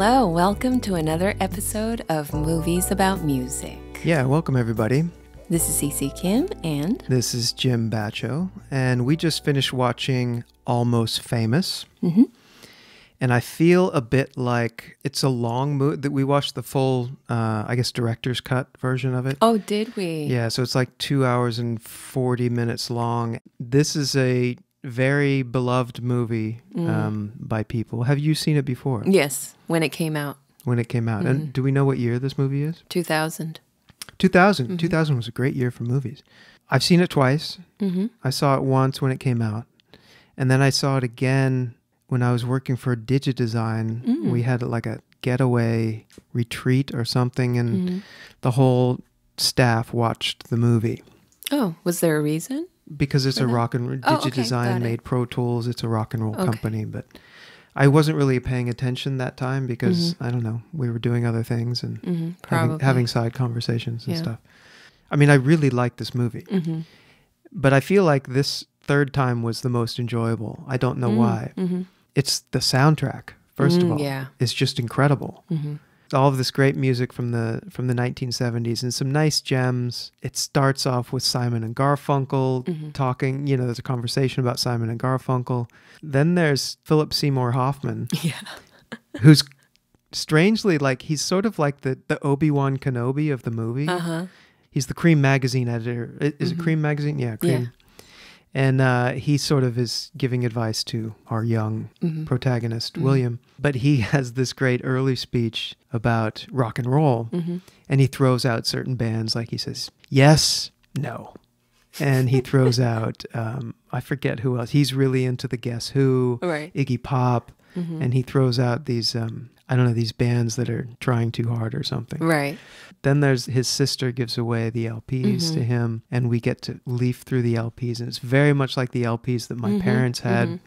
Hello, welcome to another episode of Movies About Music. Yeah, welcome everybody. This is Cece Kim and This is Jim Batcho, and we just finished watching Almost Famous. Mhm. And I feel a bit like it's a long movie that we watched the full, uh, I guess, director's cut version of it. Oh, did we? Yeah, so it's like two hours and 40 minutes long. This is a very beloved movie Mm. um, by people. Have you seen it before Yes, when it came out, when it came out? Mm-hmm. And do we know what year this movie is? 2000. 2000. Mm-hmm. 2000 was a great year for movies. I've seen it twice. Mm-hmm. I saw it once when it came out, and then I saw it again when I was working for Digidesign. Mm. We had like a getaway retreat or something, and Mm-hmm. the whole staff watched the movie Oh, was there a reason? Because it's a that? rock and Oh, got Digidesign it. made Pro Tools. It's a rock and roll Okay. company, but. I wasn't really paying attention that time because I don't know we were doing other things and Mm-hmm. having, Probably. having side conversations and Yeah. stuff. I mean, I really like this movie. Mm-hmm. but I feel like this third time was the most enjoyable. I don't know why. Mm-hmm. It's the soundtrack, first of Mm, all. yeah. It's just incredible. Mm-hmm. All of this great music from the from the 1970s and some nice gems. It starts off with Simon and Garfunkel Mhm. talking, you know, there's a conversation about Simon and Garfunkel. Then there's Philip Seymour Hoffman, Yeah. who's strangely like he's sort of like the the Obi-Wan Kenobi of the movie. Uh huh. He's the Creem magazine editor. Is Mhm. it Creem magazine? Yeah, Creem. Yeah. And uh, he sort of is giving advice to our young Mm-hmm. protagonist, Mhm. William. But he has this great early speech about rock and roll. Mm-hmm. And he throws out certain bands, like he says, yes, no. And he throws out, um, I forget who else. He's really into the Guess Who, Right. Iggy Pop. Mm-hmm. And he throws out these, um, I don't know, these bands that are trying too hard or something. Right. Then there's his sister gives away the LPs to Mhm. him, and we get to leaf through the LPs, and it's very much like the LPs that my Mhm, parents had mhm.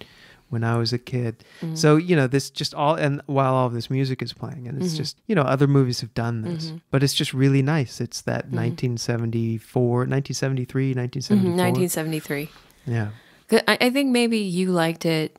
when I was a kid. Mhm. So you know, this just all, and while all of this music is playing, and it's Mhm. just you know, other movies have done this, Mhm. but it's just really nice. It's that Mhm. 1974, 1973, Mhm. 1974. 1973. Yeah, I, I think maybe you liked it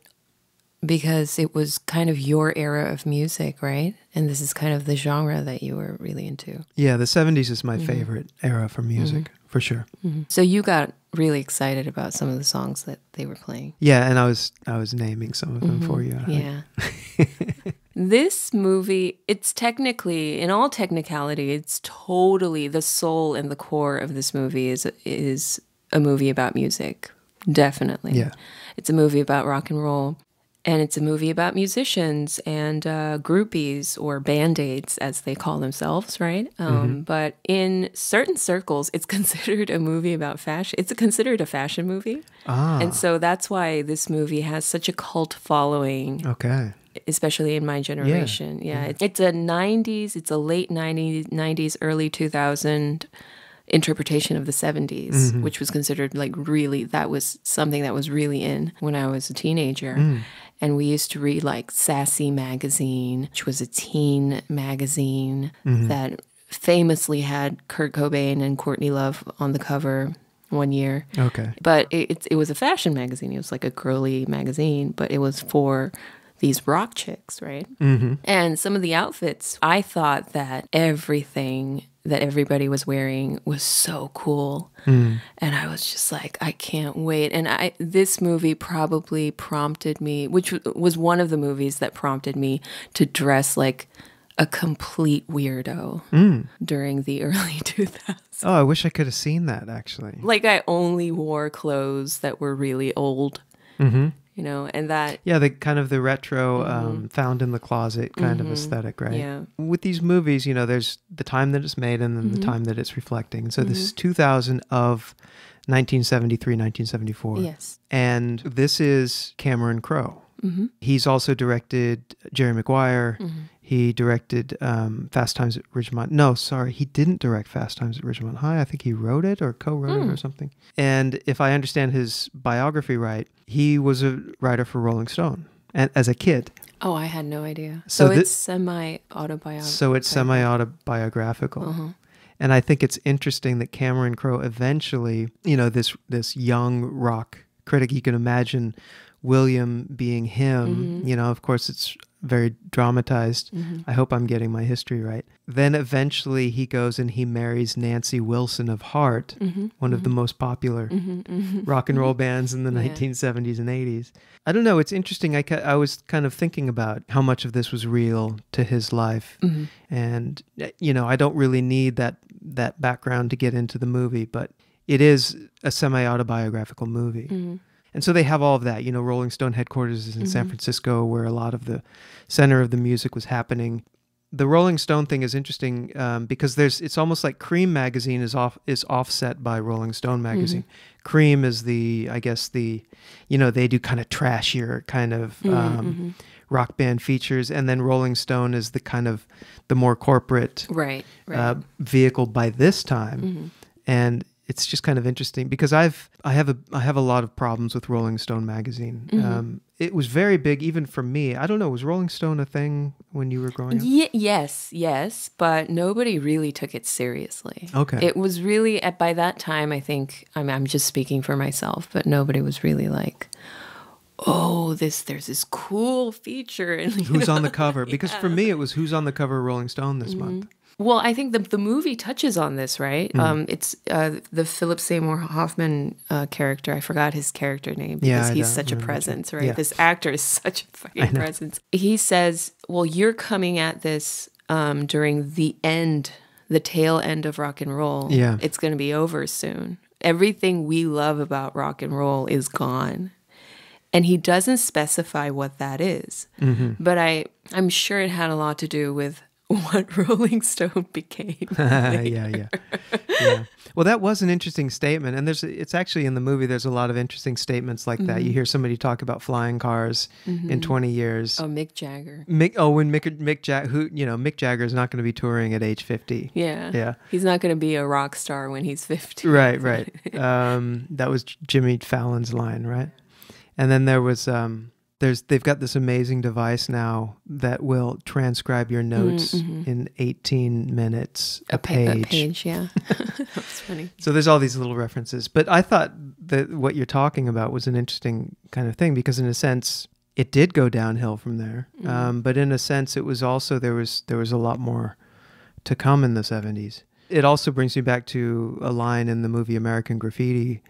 because it was kind of your era of music, right? And this is kind of the genre that you were really into. yeah. The 70s is my Mhm. favorite era for music mm-hmm. for sure. Mm-hmm. So you got really excited about some of the songs that they were playing. Yeah, and I was I was naming some of them for mm-hmm. you. Yeah. this movie, it's technically, in all technicality, it's totally the soul and the core of this movie is is a movie about music. Definitely. Yeah. It's a movie about rock and roll. And it's a movie about musicians and uh, groupies or band aids, as they call themselves, right? Um, But in certain circles, it's considered a movie about fashion. It's considered a fashion movie. Ah, And so that's why this movie has such a cult following, okay. especially in my generation. Yeah, It- it's a 90s, it's a late 90s, 90s, early 2000 interpretation of the 70s, which was considered like really, that was something that was really in when I was a teenager. And we used to read like Sassy Magazine, which was a teen magazine that famously had Kurt Cobain and Courtney Love on the cover one year Okay. but it, it, it was a fashion magazine. It was like a girly magazine, but it was for these rock chicks, right? Mm-hmm. And some of the outfits, I thought that everything that everybody was wearing was so cool. Mm. And I was just like, I can't wait. And I this movie probably prompted me, which was one of the movies that prompted me to dress like a complete weirdo Mm. during the early 2000s. Oh, I wish I could have seen that actually. Like I only wore clothes that were really old, Mm-hmm. You know, and that Yeah, the kind of the retro, um, found in the closet kind of aesthetic, right? Mm-hmm. Yeah. With these movies, you know, there's the time that it's made and then Mm-hmm. the time that it's reflecting. So this is 2000 of 1973, 1974. yes. And this is Cameron Crowe. Mm-hmm. He's also directed Jerry Maguire. He directed um, Fast Times at Ridgemont. No, sorry, he didn't direct Fast Times at Ridgemont High. I think he wrote it or co-wrote Hmm. it or something. And if I understand his biography right, he was a writer for Rolling Stone and as a kid. Oh, I had no idea. So So, it's semi autobiographical. So it's semi-autobiographical. Uh-huh. And I think it's interesting that Cameron Crowe eventually, you know, this this young rock critic, you can imagine William being him. Mm-hmm. You know, of course, it's very dramatized. Mm-hmm. I hope I'm getting my history right. Then eventually he goes and he marries Nancy Wilson of Heart, mm-hmm. one of the mm-hmm. most popular mm-hmm. rock and roll bands in the yeah. 1970s and 80s. I don't know. It's interesting. I, I was kind of thinking about how much of this was real to his life. Mm-hmm. And, you know, I don't really need that, that background to get into the movie, but it is a semi autobiographical movie. Mm-hmm. And so they have all of that. You know, Rolling Stone headquarters is in mm-hmm. San Francisco, where a lot of the center of the music was happening. The Rolling Stone thing is interesting um, because there's it's almost like Creem magazine is off is offset by Rolling Stone magazine. Mm-hmm. Creem is the I guess the you know they do kind of trashier kind of mm-hmm, um, mm-hmm. rock band features, and then Rolling Stone is the kind of the more corporate right, right. Uh, vehicle by this time. Mm-hmm. And it's just kind of interesting because I've I have a I have a lot of problems with Rolling Stone magazine. Mm-hmm. Um, it was very big even for me. I don't know, was Rolling Stone a thing when you were growing up? Y- yes, yes, but nobody really took it seriously. Okay, it was really at by that time. I think I'm I'm just speaking for myself, but nobody was really like. Oh, this there's this cool feature and who's know? on the cover? Because yeah. for me, it was who's on the cover of Rolling Stone this mm-hmm. month. Well, I think the the movie touches on this, right? Mm. Um, it's uh, the Philip Seymour Hoffman uh, character. I forgot his character name because yeah, he's such a presence, right? Yeah. This actor is such a fucking presence. He says, "Well, you're coming at this um, during the end, the tail end of rock and roll. Yeah, it's going to be over soon. Everything we love about rock and roll is gone." And he doesn't specify what that is. Mm-hmm. but I I'm sure it had a lot to do with what Rolling Stone became. yeah, yeah, yeah. Well, that was an interesting statement, and there's it's actually in the movie. There's a lot of interesting statements like mm-hmm. that. You mm-hmm. hear somebody talk about flying cars mm-hmm. in 20 years. Oh, Mick Jagger. Mick. Oh, when Mick Mick Jagger, who you know, Mick Jagger is not going to be touring at age 50. Yeah, yeah. He's not going to be a rock star when he's 50. Right, right. um, that was Jimmy Fallon's line, right? And then there was. Um, there's they've got this amazing device now that will transcribe your notes mm-hmm. in 18 minutes a, a page. A page, yeah. That's funny. So there's all these little references, but I thought that what you're talking about was an interesting kind of thing because in a sense it did go downhill from there. Mm-hmm. Um, but in a sense it was also there was there was a lot more to come in the 70s. It also brings me back to a line in the movie American Graffiti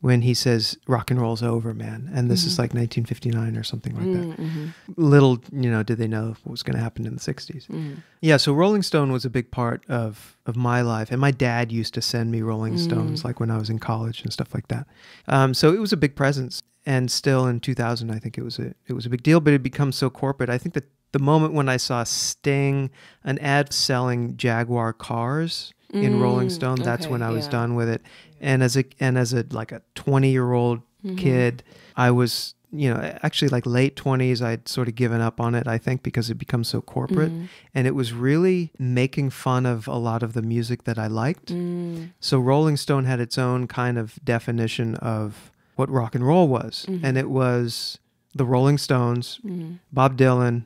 when he says rock and roll's over, man. And this mm-hmm. is like 1959 or something like that. Mm-hmm. Little, you know, did they know what was going to happen in the 60s. Mm-hmm. Yeah, so Rolling Stone was a big part of of my life. And my dad used to send me Rolling mm. Stones like when I was in college and stuff like that. Um, so it was a big presence. And still in 2000, I think it was a it was a big deal, but it becomes so corporate. I think that the moment when I saw Sting, an ad selling Jaguar cars, in mm, Rolling Stone. That's okay, when I was yeah. done with it. And as a and as a like a 20 year old mm-hmm. kid, I was you know actually like late 20s I'd sort of given up on it I think because it becomes so corporate mm. and it was really making fun of a lot of the music that I liked. Mm. So Rolling Stone had its own kind of definition of what rock and roll was mm-hmm. and it was the Rolling Stones, mm-hmm. Bob Dylan,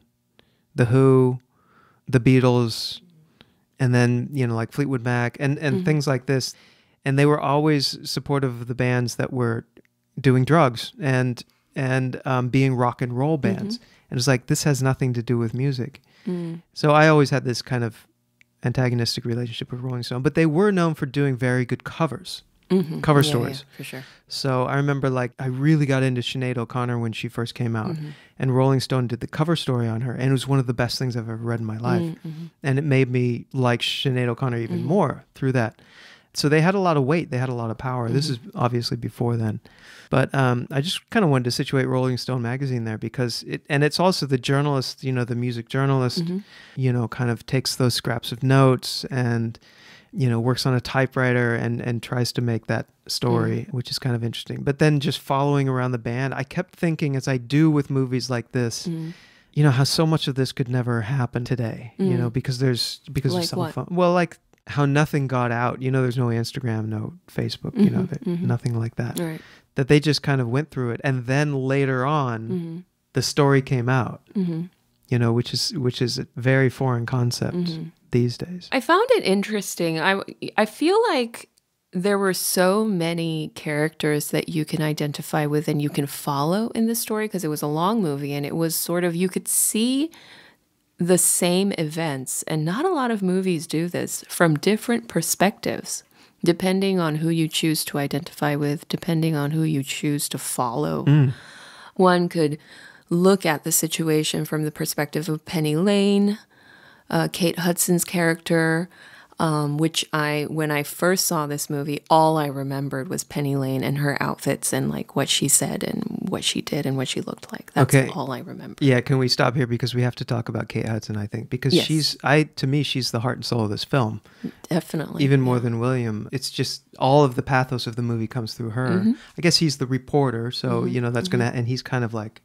The Who, The Beatles, and then you know like Fleetwood Mac and and mm-hmm. things like this, and they were always supportive of the bands that were doing drugs and and um, being rock and roll bands. Mm-hmm. And it's like this has nothing to do with music. Mm. So I always had this kind of antagonistic relationship with Rolling Stone, but they were known for doing very good covers. Mm-hmm. cover yeah, stories. Yeah, for sure. So I remember like I really got into Sinead O'Connor when she first came out, mm-hmm. and Rolling Stone did the cover story on her, and it was one of the best things I've ever read in my life, mm-hmm. and it made me like Sinead O'Connor even mm-hmm. more through that. So they had a lot of weight, they had a lot of power. This is mm-hmm. obviously before then, but um, I just kind of wanted to situate Rolling Stone magazine there because it, and it's also the journalist, you know, the music journalist, mm-hmm. you know, kind of takes those scraps of notes and you know works on a typewriter and and tries to make that story mm. which is kind of interesting but then just following around the band i kept thinking as i do with movies like this mm. you know how so much of this could never happen today mm. you know mm. because there's because like of cell phone well like how nothing got out you know there's no instagram no facebook you know mm-hmm, mm-hmm. nothing like that right. that they just kind of went through it and then later on mm-hmm. the story came out you know which is which is a very foreign concept these days. I found it interesting. I I feel like there were so many characters that you can identify with and you can follow in the story because it was a long movie and it was sort of you could see the same events and not a lot of movies do this from different perspectives depending on who you choose to identify with depending on who you choose to follow mm. one could look at the situation from the perspective of penny lane uh, kate hudson's character um, which I, when I first saw this movie, all I remembered was Penny Lane and her outfits and like what she said and what she did and what she looked like. That's okay. all I remember. Yeah, can we stop here because we have to talk about Kate Hudson? I think because yes. she's, I to me, she's the heart and soul of this film. Definitely, even more yeah. than William. It's just all of the pathos of the movie comes through her. Mm-hmm. I guess he's the reporter, so mm-hmm. you know that's mm-hmm. gonna, and he's kind of like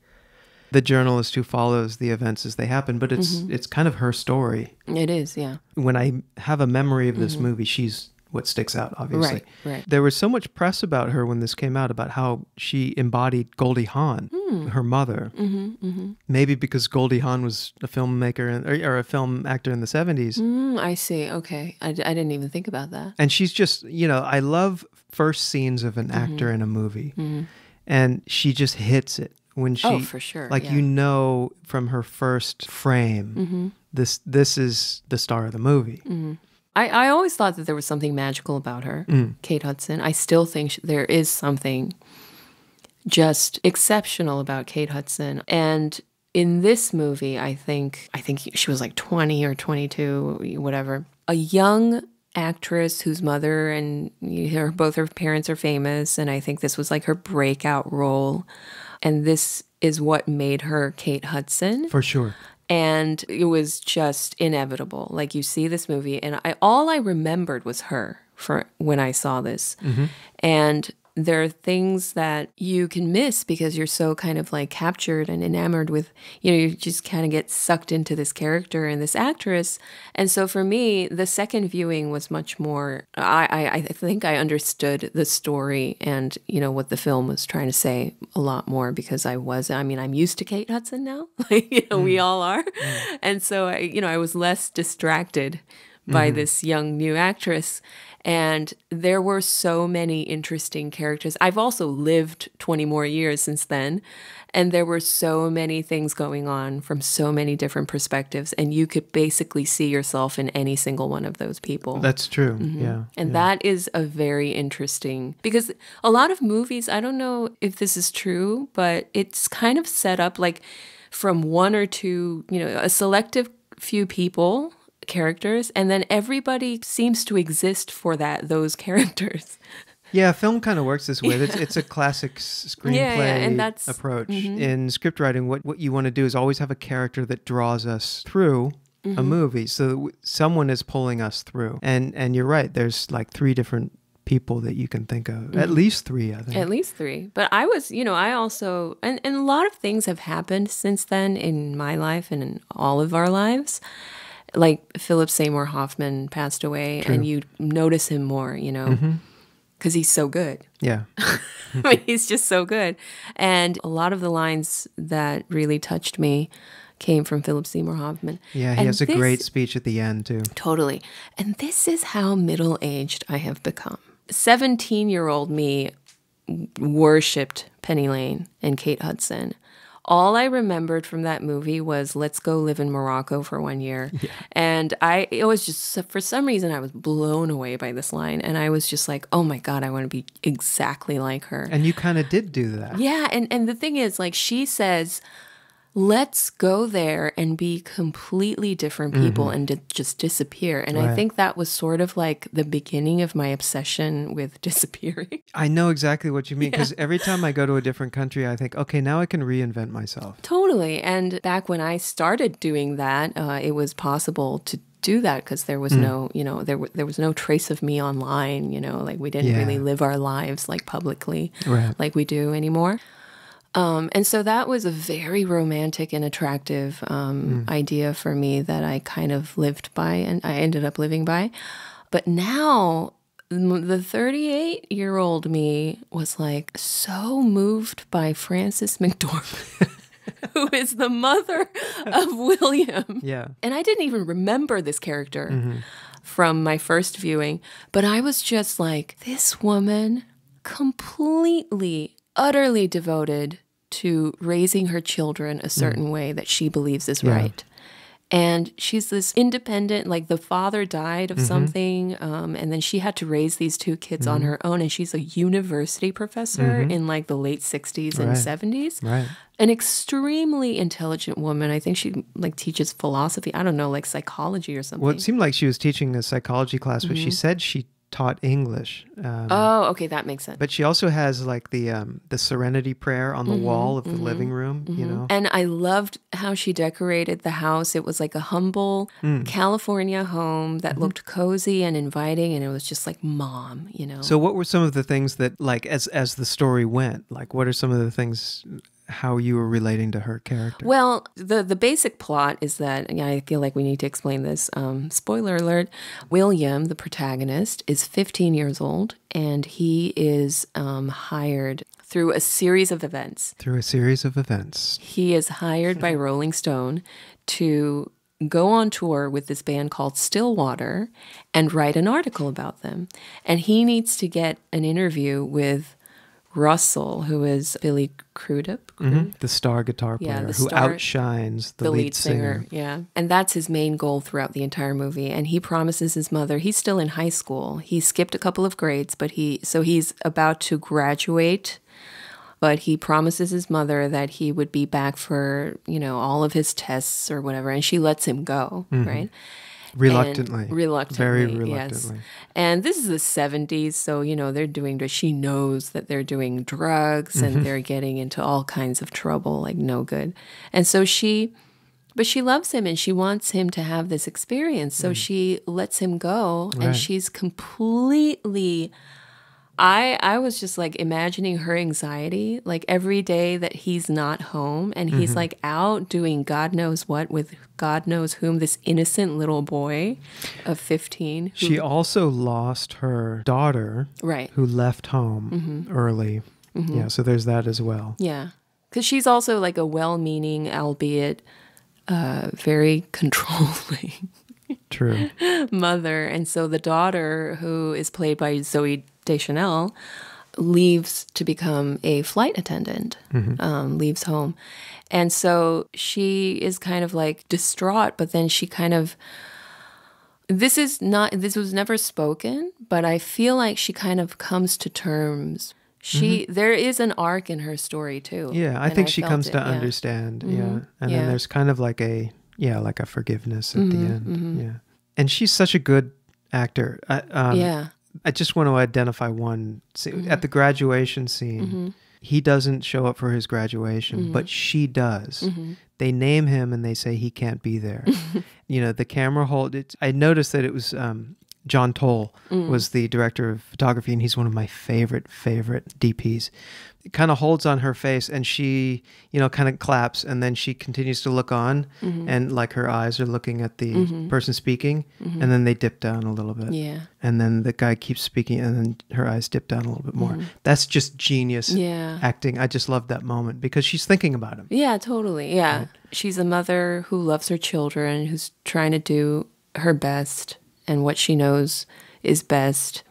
the journalist who follows the events as they happen, but it's mm-hmm. it's kind of her story. It is, yeah. When I have a memory of this mm-hmm. movie, she's what sticks out, obviously. Right, right. There was so much press about her when this came out about how she embodied Goldie Hawn, mm. her mother. Mm-hmm, mm-hmm. Maybe because Goldie Hawn was a filmmaker or, or, a film actor in the 70s. Mm, I see. Okay. I, I didn't even think about that. And she's just, you know, I love first scenes of an actor mm-hmm. in a movie. Mm-hmm. And she just hits it when she oh for sure like yeah. you know from her first frame mm-hmm. this this is the star of the movie mm-hmm. I, I always thought that there was something magical about her mm. kate hudson i still think she, there is something just exceptional about kate hudson and in this movie i think i think she was like 20 or 22 whatever a young actress whose mother and her both her parents are famous and i think this was like her breakout role and this is what made her Kate Hudson. For sure. And it was just inevitable. Like you see this movie, and I all I remembered was her for when I saw this. Mm-hmm. And there are things that you can miss because you're so kind of like captured and enamored with, you know, you just kind of get sucked into this character and this actress. And so for me, the second viewing was much more, I, I, I think I understood the story and, you know, what the film was trying to say a lot more because I was, I mean, I'm used to Kate Hudson now, like, you know, mm. we all are. Mm. And so, I, you know, I was less distracted by mm. this young new actress. And there were so many interesting characters. I've also lived 20 more years since then. And there were so many things going on from so many different perspectives. And you could basically see yourself in any single one of those people. That's true. Mm-hmm. Yeah. And yeah. that is a very interesting, because a lot of movies, I don't know if this is true, but it's kind of set up like from one or two, you know, a selective few people characters and then everybody seems to exist for that those characters. Yeah film kind of works this way. It's, it's a classic screenplay yeah, yeah, and that's, approach. mm-hmm. in script writing what, what you want to do is always have a character that draws us through mm-hmm. a movie. So someone is pulling us through. And and you're right there's like three different people that you can think of. Mm-hmm. at least three i think. At least three. But i was you know i also and, and a lot of things have happened since then in my life and in all of our lives like Philip Seymour Hoffman passed away, True. and you notice him more, you know, because mm-hmm. he's so good. Yeah. I mean, he's just so good. And a lot of the lines that really touched me came from Philip Seymour Hoffman. Yeah, he and has a this, great speech at the end, too. Totally. And this is how middle aged I have become. 17 year old me worshipped Penny Lane and Kate Hudson all I remembered from that movie was let's go live in Morocco for one year. Yeah. And I, it was just, for some reason, I was blown away by this line. And I was just like, oh my God, I want to be exactly like her. And you kind of did do that. Yeah. And, and the thing is, like, she says, let's go there and be completely different people mm-hmm. and di- just disappear. And right. I think that was sort of like the beginning of my obsession with disappearing. I know exactly what you mean because yeah. every time I go to a different country, I think, okay, now I can reinvent myself. Totally. And back when I started doing that, uh, it was possible to do that because there was mm. no you know there there was no trace of me online you know like we didn't yeah. really live our lives like publicly right. like we do anymore um, and so that was a very romantic and attractive um, mm. idea for me that I kind of lived by and I ended up living by. But now the 38 year old me was like so moved by Frances McDormand. who is the mother of William. Yeah. And I didn't even remember this character. Mm-hmm. from my first viewing. But I was just like, this woman completely, utterly devoted to raising her children a certain mm. way that she believes is yeah. right and she's this independent like the father died of mm-hmm. something um, and then she had to raise these two kids mm-hmm. on her own and she's a university professor mm-hmm. in like the late 60s right. and 70s right an extremely intelligent woman i think she like teaches philosophy i don't know like psychology or something well it seemed like she was teaching a psychology class but she mm-hmm. said she taught English. Um, oh, okay, that makes sense. But she also has like the um, the Serenity Prayer on the mm-hmm, wall of the mm-hmm, living room. Mm-hmm. You know, and I loved how she decorated the house. It was like a humble mm. California home that mm-hmm. looked cozy and inviting, and it was just like mom. You know. So, what were some of the things that, like, as as the story went, like, what are some of the things how you were relating to her character. Well, the the basic plot is that yeah, I feel like we need to explain this. Um, spoiler alert: William, the protagonist, is 15 years old, and he is um, hired through a series of events. Through a series of events, he is hired by Rolling Stone to go on tour with this band called Stillwater and write an article about them. And he needs to get an interview with Russell, who is Billy Crudup, mm-hmm. the star guitar player yeah, who outshines the, the lead, lead singer. singer. Yeah. And that's his main goal throughout the entire movie. And he promises his mother, he's still in high school. He skipped a couple of grades, but he, so he's about to graduate. But he promises his mother that he would be back for, you know, all of his tests or whatever. And she lets him go, mm-hmm. right? Reluctantly. And reluctantly. Very reluctantly. Yes. And this is the 70s, so, you know, they're doing, she knows that they're doing drugs mm-hmm. and they're getting into all kinds of trouble, like no good. And so she, but she loves him and she wants him to have this experience. So mm. she lets him go right. and she's completely I I was just like imagining her anxiety, like every day that he's not home and he's mm-hmm. like out doing God knows what with God knows whom, this innocent little boy of 15. Who, she also lost her daughter, right? Who left home mm-hmm. early. Mm-hmm. Yeah, so there's that as well. Yeah, because she's also like a well-meaning, albeit uh, very controlling. True. mother. And so the daughter, who is played by Zooey Deschanel, leaves to become a flight attendant, mm-hmm. um, leaves home. And so she is kind of like distraught, but then she kind of. This is not, this was never spoken, but I feel like she kind of comes to terms she mm-hmm. there is an arc in her story too yeah i think I she comes it, to yeah. understand mm-hmm. yeah and yeah. then there's kind of like a yeah, like a forgiveness at mm-hmm, the end. Mm-hmm. Yeah, and she's such a good actor. I, um, yeah, I just want to identify one mm-hmm. at the graduation scene. Mm-hmm. He doesn't show up for his graduation, mm-hmm. but she does. Mm-hmm. They name him and they say he can't be there. you know, the camera hold. It, I noticed that it was um, John Toll mm. was the director of photography, and he's one of my favorite favorite DPs It kind of holds on her face and she you know kind of claps and then she continues to look on mm-hmm. and like her eyes are looking at the mm-hmm. person speaking mm-hmm. and then they dip down a little bit yeah and then the guy keeps speaking and then her eyes dip down a little bit more mm-hmm. that's just genius yeah acting i just love that moment because she's thinking about him yeah totally yeah right? she's a mother who loves her children who's trying to do her best and what she knows is best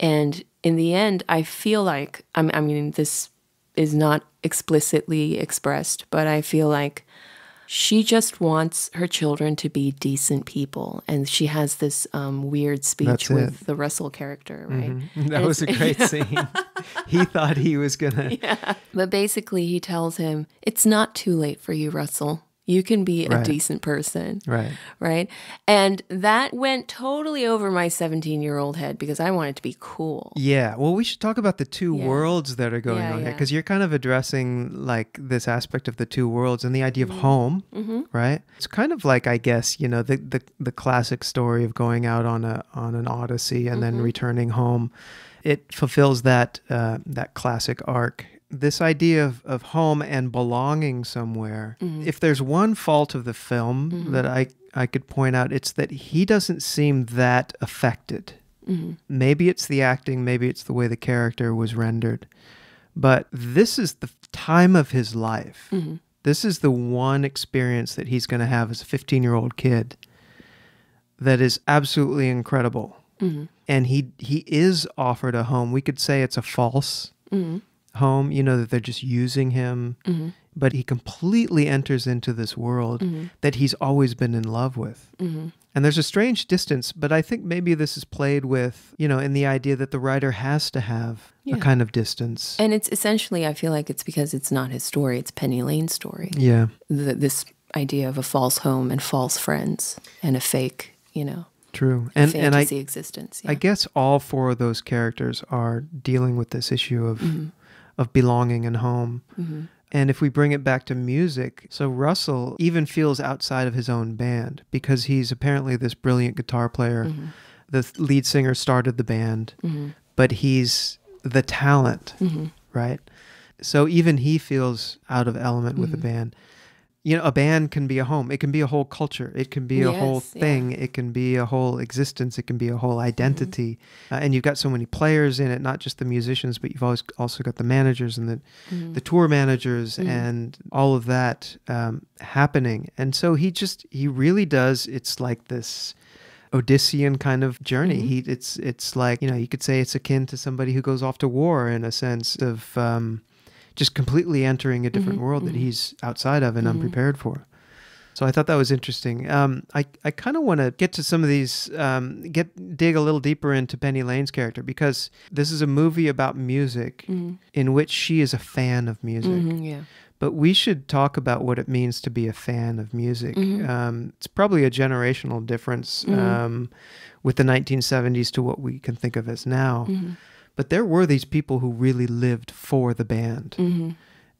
and in the end, I feel like, I mean, this is not explicitly expressed, but I feel like she just wants her children to be decent people. And she has this um, weird speech with the Russell character, right? Mm-hmm. That and was a great scene. he thought he was going to. Yeah. But basically, he tells him, It's not too late for you, Russell. You can be right. a decent person. Right. Right. And that went totally over my 17 year old head because I wanted to be cool. Yeah. Well, we should talk about the two yeah. worlds that are going yeah, on yeah. here because you're kind of addressing like this aspect of the two worlds and the idea mm-hmm. of home, mm-hmm. right? It's kind of like, I guess, you know, the, the, the classic story of going out on a on an odyssey and mm-hmm. then returning home. It fulfills that uh, that classic arc this idea of, of home and belonging somewhere. Mm-hmm. If there's one fault of the film mm-hmm. that I, I could point out, it's that he doesn't seem that affected. Mm-hmm. Maybe it's the acting, maybe it's the way the character was rendered. But this is the time of his life. Mm-hmm. This is the one experience that he's going to have as a 15 year old kid that is absolutely incredible. Mm-hmm. And he he is offered a home. We could say it's a false Mm-hmm. Home, you know, that they're just using him. Mm-hmm. But he completely enters into this world Mm-hmm. that he's always been in love with. Mm-hmm. And there's a strange distance, but I think maybe this is played with, you know, in the idea that the writer has to have Yeah. a kind of distance. And it's essentially, I feel like it's because it's not his story, it's Penny Lane's story. yeah. The, this idea of a false home and false friends and a fake, you know, True. And and I fantasy existence. I guess all four of those characters are dealing with this issue of Mm-hmm. Of belonging and home. And if we bring it back to music, so Russell even feels outside of his own band because he's apparently this brilliant guitar player. Mm-hmm. The lead singer started the band, but he's the talent, Mm-hmm. right? So even he feels out of element with the Mm-hmm. band. You know, a band can be a home. It can be a whole culture. It can be a whole Yes, yeah. thing. It can be a whole existence. It can be a whole identity. Uh, and you've got so many players in it, not just the musicians, but you've always also got the managers and the the tour managers and all of that um, happening. And so he just he really does. It's like this Odyssean kind of journey. He it's it's like you know you could say it's akin to somebody who goes off to war in a sense of um, just completely entering a different world that he's outside of and unprepared for. So I thought that was interesting. Um, I I kind of want to get to some of these, um, get dig a little deeper into Penny Lane's character because this is a movie about music in which she is a fan of music. Mhm, yeah. But we should talk about what it means to be a fan of music. Mm-hmm. Um, it's probably a generational difference um, with the 1970s to what we can think of as now. Mm-hmm. But there were these people who really lived for the band. Mm-hmm.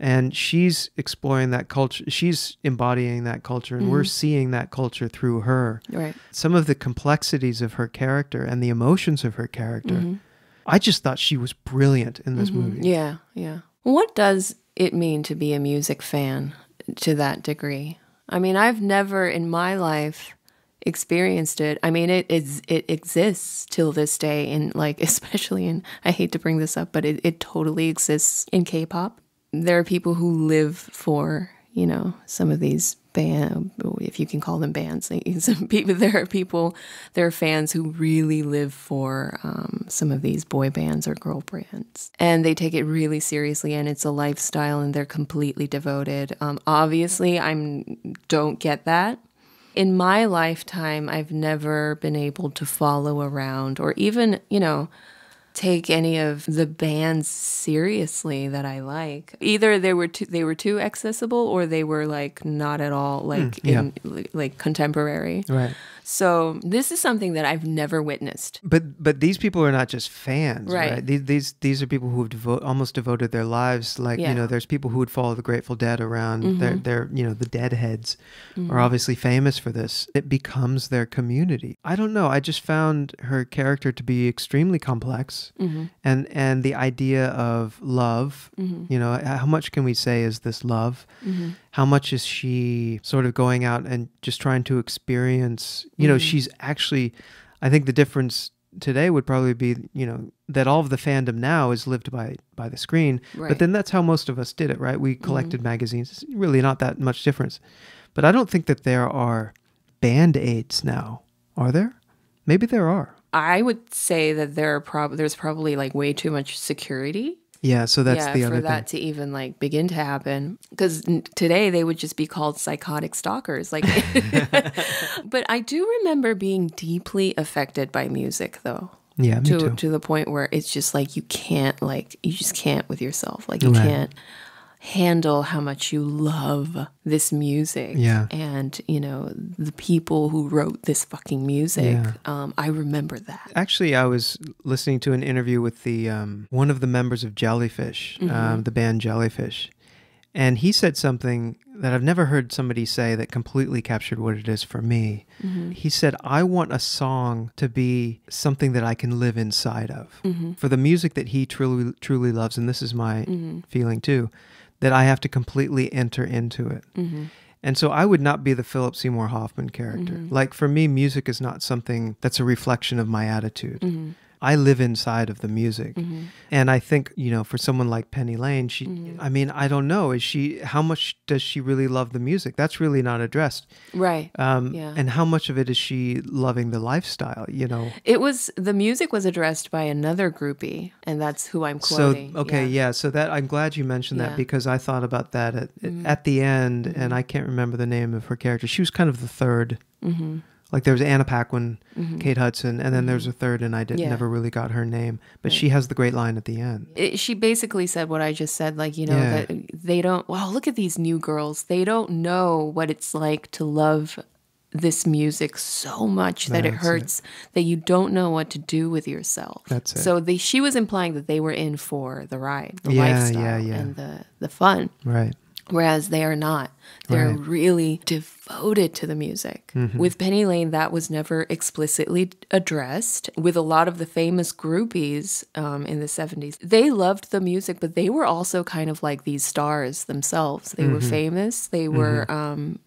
And she's exploring that culture. She's embodying that culture, and we're seeing that culture through her. Right. Some of the complexities of her character and the emotions of her character. I just thought she was brilliant in this movie. Yeah, yeah. What does it mean to be a music fan to that degree? I mean, I've never in my life experienced it. I mean, it is it exists till this day and like especially in I hate to bring this up, but it, it totally exists in K-pop. There are people who live for, you know, some of these band if you can call them bands. Some people there are people there are fans who really live for um, some of these boy bands or girl bands. And they take it really seriously and it's a lifestyle and they're completely devoted. Um, obviously I'm don't get that in my lifetime, I've never been able to follow around or even, you know, take any of the bands seriously that I like. Either they were too they were too accessible or they were like not at all like hmm, yeah. in like contemporary. Right. So this is something that I've never witnessed. But but these people are not just fans, right? Right. These these these are people who have devo- almost devoted their lives. Like you Yeah. Mm-hmm. know, there's people who would follow the Grateful Dead around. They're they're you know the Deadheads are obviously famous for this. It becomes their community. I don't know. I just found her character to be extremely complex, Mm-hmm. and and the idea of love. You know, how much can we say is this love? Mm-hmm. How much is she sort of going out and just trying to experience? You know, she's actually. I think the difference today would probably be, you know, that all of the fandom now is lived by by the screen. But then that's how most of us did it, right? We collected magazines. It's really not that much difference. But I don't think that there are band aids now. Are there? Maybe there are. I would say that there are prob- there's probably like way too much security Yeah, so that's yeah, the for other that to even like begin to happen. Because today they would just be called psychotic stalkers. Like, but I do remember being deeply affected by music, though. Yeah, me To too. to the point where it's just like you can't like you just can't with yourself. Like you Right. can't handle how much you love this music. Yeah. And you know the people who wrote this fucking music. Yeah. Um, I remember that. Actually, I was listening to an interview with the um, one of the members of Jellyfish, Mm-hmm. um, the band Jellyfish, and he said something that I've never heard somebody say that completely captured what it is for me. Mm-hmm. He said, "I want a song to be something that I can live inside of Mm-hmm. for the music that he truly truly loves, and this is my feeling too, that I have to completely enter into it." Mm-hmm. And so I would not be the Philip Seymour Hoffman character. Like for me, music is not something that's a reflection of my attitude. I live inside of the music. Mm-hmm. And I think, you know, for someone like Penny Lane, she, mm-hmm. I mean, I don't know. Is she, how much does she really love the music? That's really not addressed. Right. Um, yeah. And how much of it is she loving the lifestyle, you know? It was, the music was addressed by another groupie, and that's who I'm quoting. So, okay, yeah. yeah so that, I'm glad you mentioned that because I thought about that at, mm-hmm. at the end, and mm-hmm. I can't remember the name of her character. She was kind of the 3rd mm-hmm. Like there was Anna Paquin, mm-hmm. Kate Hudson, and then there's mm-hmm. a third, and I did, yeah. never really got her name, but right. she has the great line at the end. It, she basically said what I just said, like you know yeah. that they don't. Wow, look at these new girls. They don't know what it's like to love this music so much that That's it hurts it. that you don't know what to do with yourself. That's it. So they, she was implying that they were in for the ride, the yeah, lifestyle, and the the fun. Right. Whereas they are not. They're right. really devoted to the music. Mm-hmm. With Penny Lane, that was never explicitly addressed. With a lot of the famous groupies um, in the 70s, they loved the music, but they were also kind of like these stars themselves. They mm-hmm. were famous. They were. Mm-hmm. Um,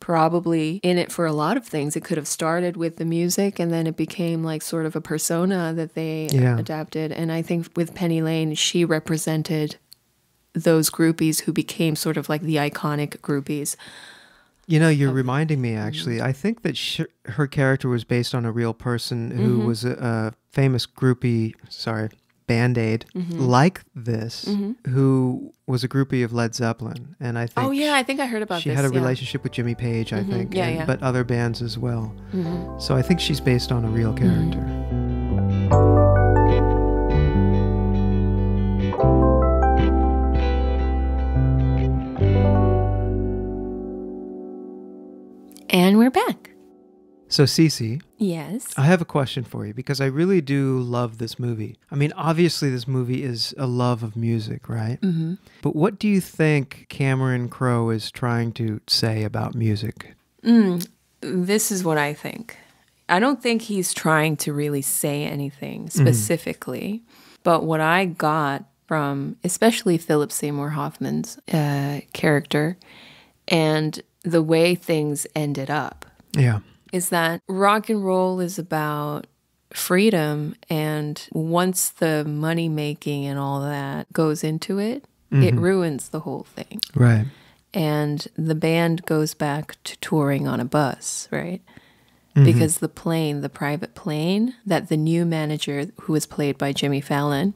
probably in it for a lot of things. It could have started with the music and then it became like sort of a persona that they yeah. adapted. And I think with Penny Lane, she represented those groupies who became sort of like the iconic groupies. You know, you're reminding me actually. I think that sh- her character was based on a real person who mm-hmm. was a, a, famous groupie, sorry, band aid mm-hmm. like this, mm-hmm. who was a groupie of Led Zeppelin. And I think. Oh, yeah, I think I heard about she this. She had a yeah. relationship with Jimmy Page, I mm-hmm. think. Yeah, and, yeah. But other bands as well. Mm-hmm. So I think she's based on a real mm-hmm. character. And we're back. So, Cece. Yes. I have a question for you because I really do love this movie. I mean, obviously, this movie is a love of music, right? Mm-hmm. But what do you think Cameron Crowe is trying to say about music? Mm, this is what I think. I don't think he's trying to really say anything mm-hmm. specifically, mm-hmm. but what I got from especially Philip Seymour Hoffman's uh, character and the way things ended up. Yeah. Is that rock and roll is about freedom and once the money making and all that goes into it, mm-hmm. it ruins the whole thing. Right. And the band goes back to touring on a bus, right? Mm-hmm. Because the plane, the private plane that the new manager, who was played by Jimmy Fallon,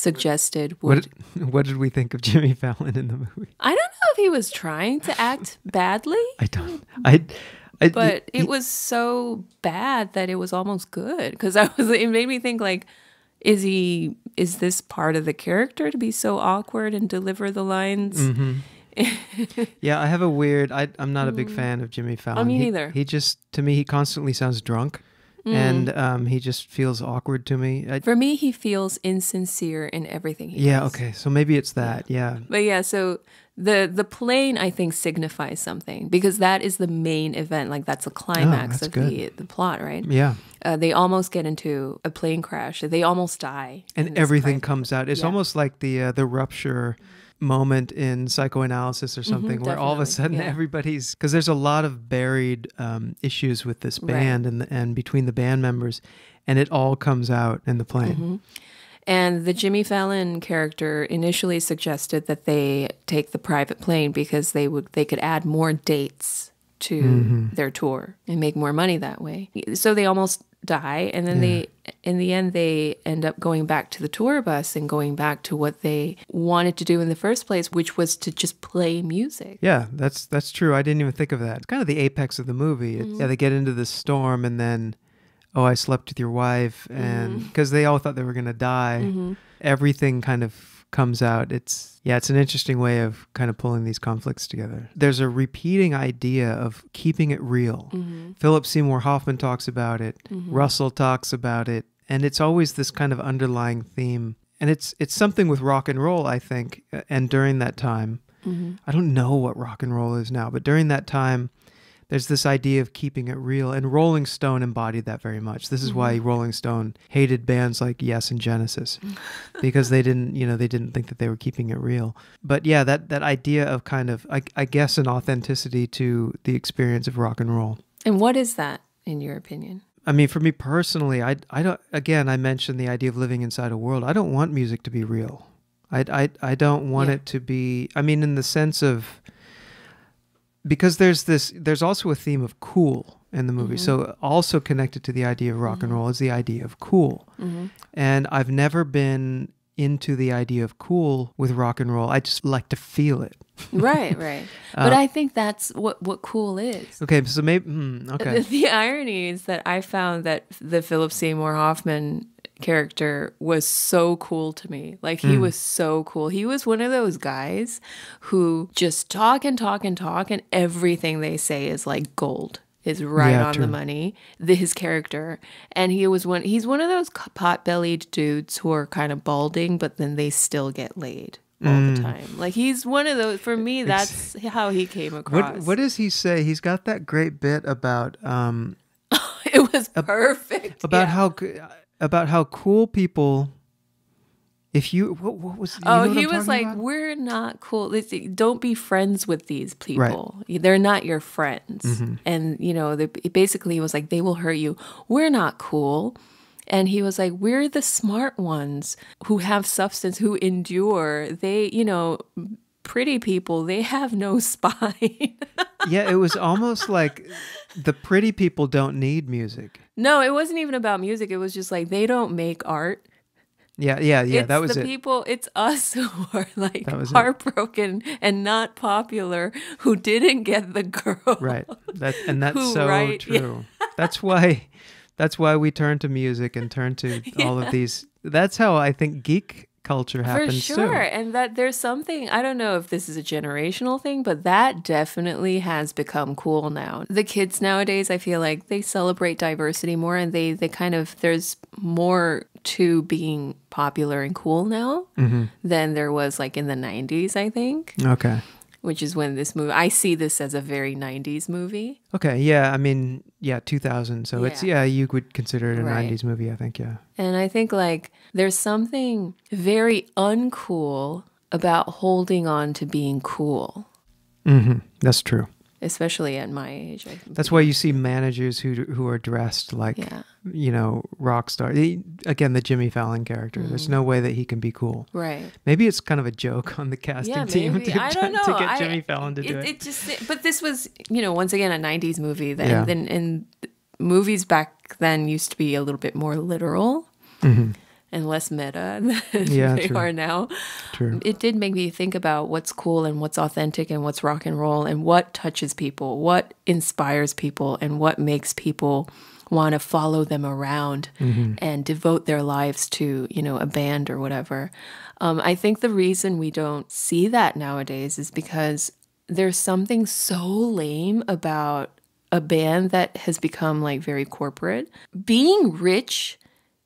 suggested would. What, what did we think of Jimmy Fallon in the movie? I don't know if he was trying to act badly. I don't. I. I but it, it was so bad that it was almost good because I was. It made me think like, is he? Is this part of the character to be so awkward and deliver the lines? Mm-hmm. yeah, I have a weird. I, I'm not a big mm. fan of Jimmy Fallon. Oh, me he, neither. He just, to me, he constantly sounds drunk. Mm. And um, he just feels awkward to me. I, For me, he feels insincere in everything he yeah, does. okay. So maybe it's that. Yeah. yeah. But yeah, so the the plane I think signifies something because that is the main event. Like that's the climax oh, of the the plot, right? Yeah. Uh, they almost get into a plane crash. They almost die. And everything comes out. It's yeah. almost like the uh, the rupture moment in psychoanalysis or mm-hmm, something mm-hmm, where all of a sudden yeah. everybody's because there's a lot of buried um, issues with this band right. and and between the band members and it all comes out in the plane mm-hmm. and the jimmy fallon character initially suggested that they take the private plane because they would they could add more dates to mm-hmm. their tour and make more money that way so they almost die and then yeah. they in the end they end up going back to the tour bus and going back to what they wanted to do in the first place which was to just play music yeah that's that's true i didn't even think of that it's kind of the apex of the movie mm-hmm. yeah they get into the storm and then oh i slept with your wife and because mm-hmm. they all thought they were going to die mm-hmm. everything kind of comes out. It's yeah, it's an interesting way of kind of pulling these conflicts together. There's a repeating idea of keeping it real. Mm-hmm. Philip Seymour Hoffman talks about it. Mm-hmm. Russell talks about it, and it's always this kind of underlying theme. And it's it's something with rock and roll, I think. And during that time, mm-hmm. I don't know what rock and roll is now, but during that time, there's this idea of keeping it real and rolling stone embodied that very much this is mm-hmm. why rolling stone hated bands like yes and genesis because they didn't you know they didn't think that they were keeping it real but yeah that that idea of kind of I, I guess an authenticity to the experience of rock and roll and what is that in your opinion I mean, for me personally, I, I don't, again, I mentioned the idea of living inside a world. I don't want music to be real. I, I, I don't want Yeah. it to be, I mean, in the sense of, because there's this, there's also a theme of cool in the movie. Mm-hmm. So also connected to the idea of rock and mm-hmm. roll is the idea of cool. Mm-hmm. And I've never been into the idea of cool with rock and roll. I just like to feel it. right, right. Uh, but I think that's what what cool is. Okay, so maybe, hmm, okay. The, the irony is that I found that the Philip Seymour Hoffman character was so cool to me. Like he was so cool. He was one of those guys who just talk and talk and talk and everything they say is like gold. Is right Yeah, on true. the money. The, his character, and he was one. He's one of those pot-bellied dudes who are kind of balding, but then they still get laid all the time. Like he's one of those. For me, that's how he came across. What, what does he say? He's got that great bit about, um, it was perfect. about yeah. how about how cool people if you what, what was you Oh, he I'm was like, about? "We're not cool. Don't be friends with these people. They're not your friends." Mm-hmm. And you know, they, basically, he was like, "They will hurt you. We're not cool." And he was like, "We're the smart ones who have substance, who endure. They, you know, pretty people. They have no spine." yeah it was almost like the pretty people don't need music no, it wasn't even about music. It was just like they don't make art. yeah yeah yeah it's that was the it people it's us who are like was it. heartbroken and not popular who didn't get the girl right that and that's Who so yeah. true that's why that's why we turn to music and turn to all of these that's how i think geek culture happens for sure too and that there's something i don't know if this is a generational thing but that definitely has become cool now. The kids nowadays i feel like they celebrate diversity more and they they kind of there's more to being popular and cool now Mm-hmm. than there was like in the 90s i think. Okay which is when this movie i see this as a very 90s movie okay yeah i mean yeah 2000 so it's Yeah. yeah you would consider it a Right. 90s movie i think yeah And I think like there's something very uncool about holding on to being cool, hmm that's true especially at my age. I think. That's why you see managers who who are dressed like Yeah. you know rock star. He- Again, the Jimmy Fallon character. There's Mm. no way that he can be cool. right. Maybe it's kind of a joke on the casting Yeah, team to, I don't know. to get I- Jimmy Fallon to do it. It just, but this was, you know, once again a '90s movie. Then, Yeah. then, and movies back then used to be a little bit more literal and less meta than. Yeah, they true. are now. True. It did make me think about what's cool and what's authentic and what's rock and roll and what touches people, what inspires people, and what makes people want to follow them around and devote their lives to, you know, a band or whatever. Um, I think the reason we don't see that nowadays is because there's something so lame about a band that has become like very corporate. Being rich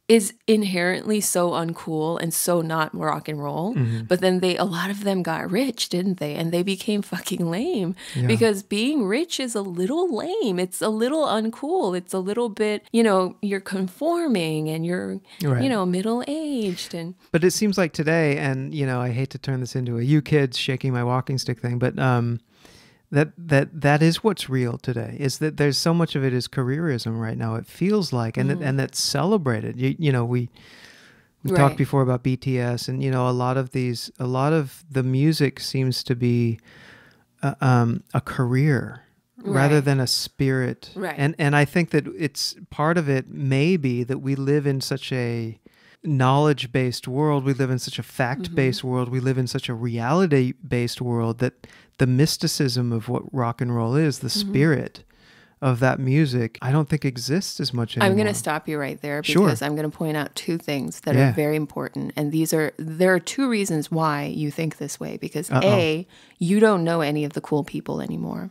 is inherently so uncool and so not rock and roll. But then they, a lot of them got rich, didn't they? And they became fucking lame because being rich is a little lame. It's a little uncool. It's a little bit, you know, you're conforming and you're, Right. you know, middle aged and But it seems like today, and you know, I hate to turn this into a you kids shaking my walking stick thing, but um, that that that is what's real today. Is that there's so much of it is careerism right now. It feels like, and it, and that's celebrated. You you know we. We Right. talked before about BTS, and you know a lot of these, a lot of the music seems to be uh, um, a career rather than a spirit. Right. And and I think that it's part of it may be that we live in such a knowledge based world. We live in such a fact based Mm-hmm. world. We live in such a reality based world that the mysticism of what rock and roll is, the Mm-hmm. spirit of that music, I don't think exists as much anymore. I'm going to stop you right there Sure. because I'm going to point out two things that Yeah. are very important. And these are, there are two reasons why you think this way. Because Uh-oh. A, you don't know any of the cool people anymore.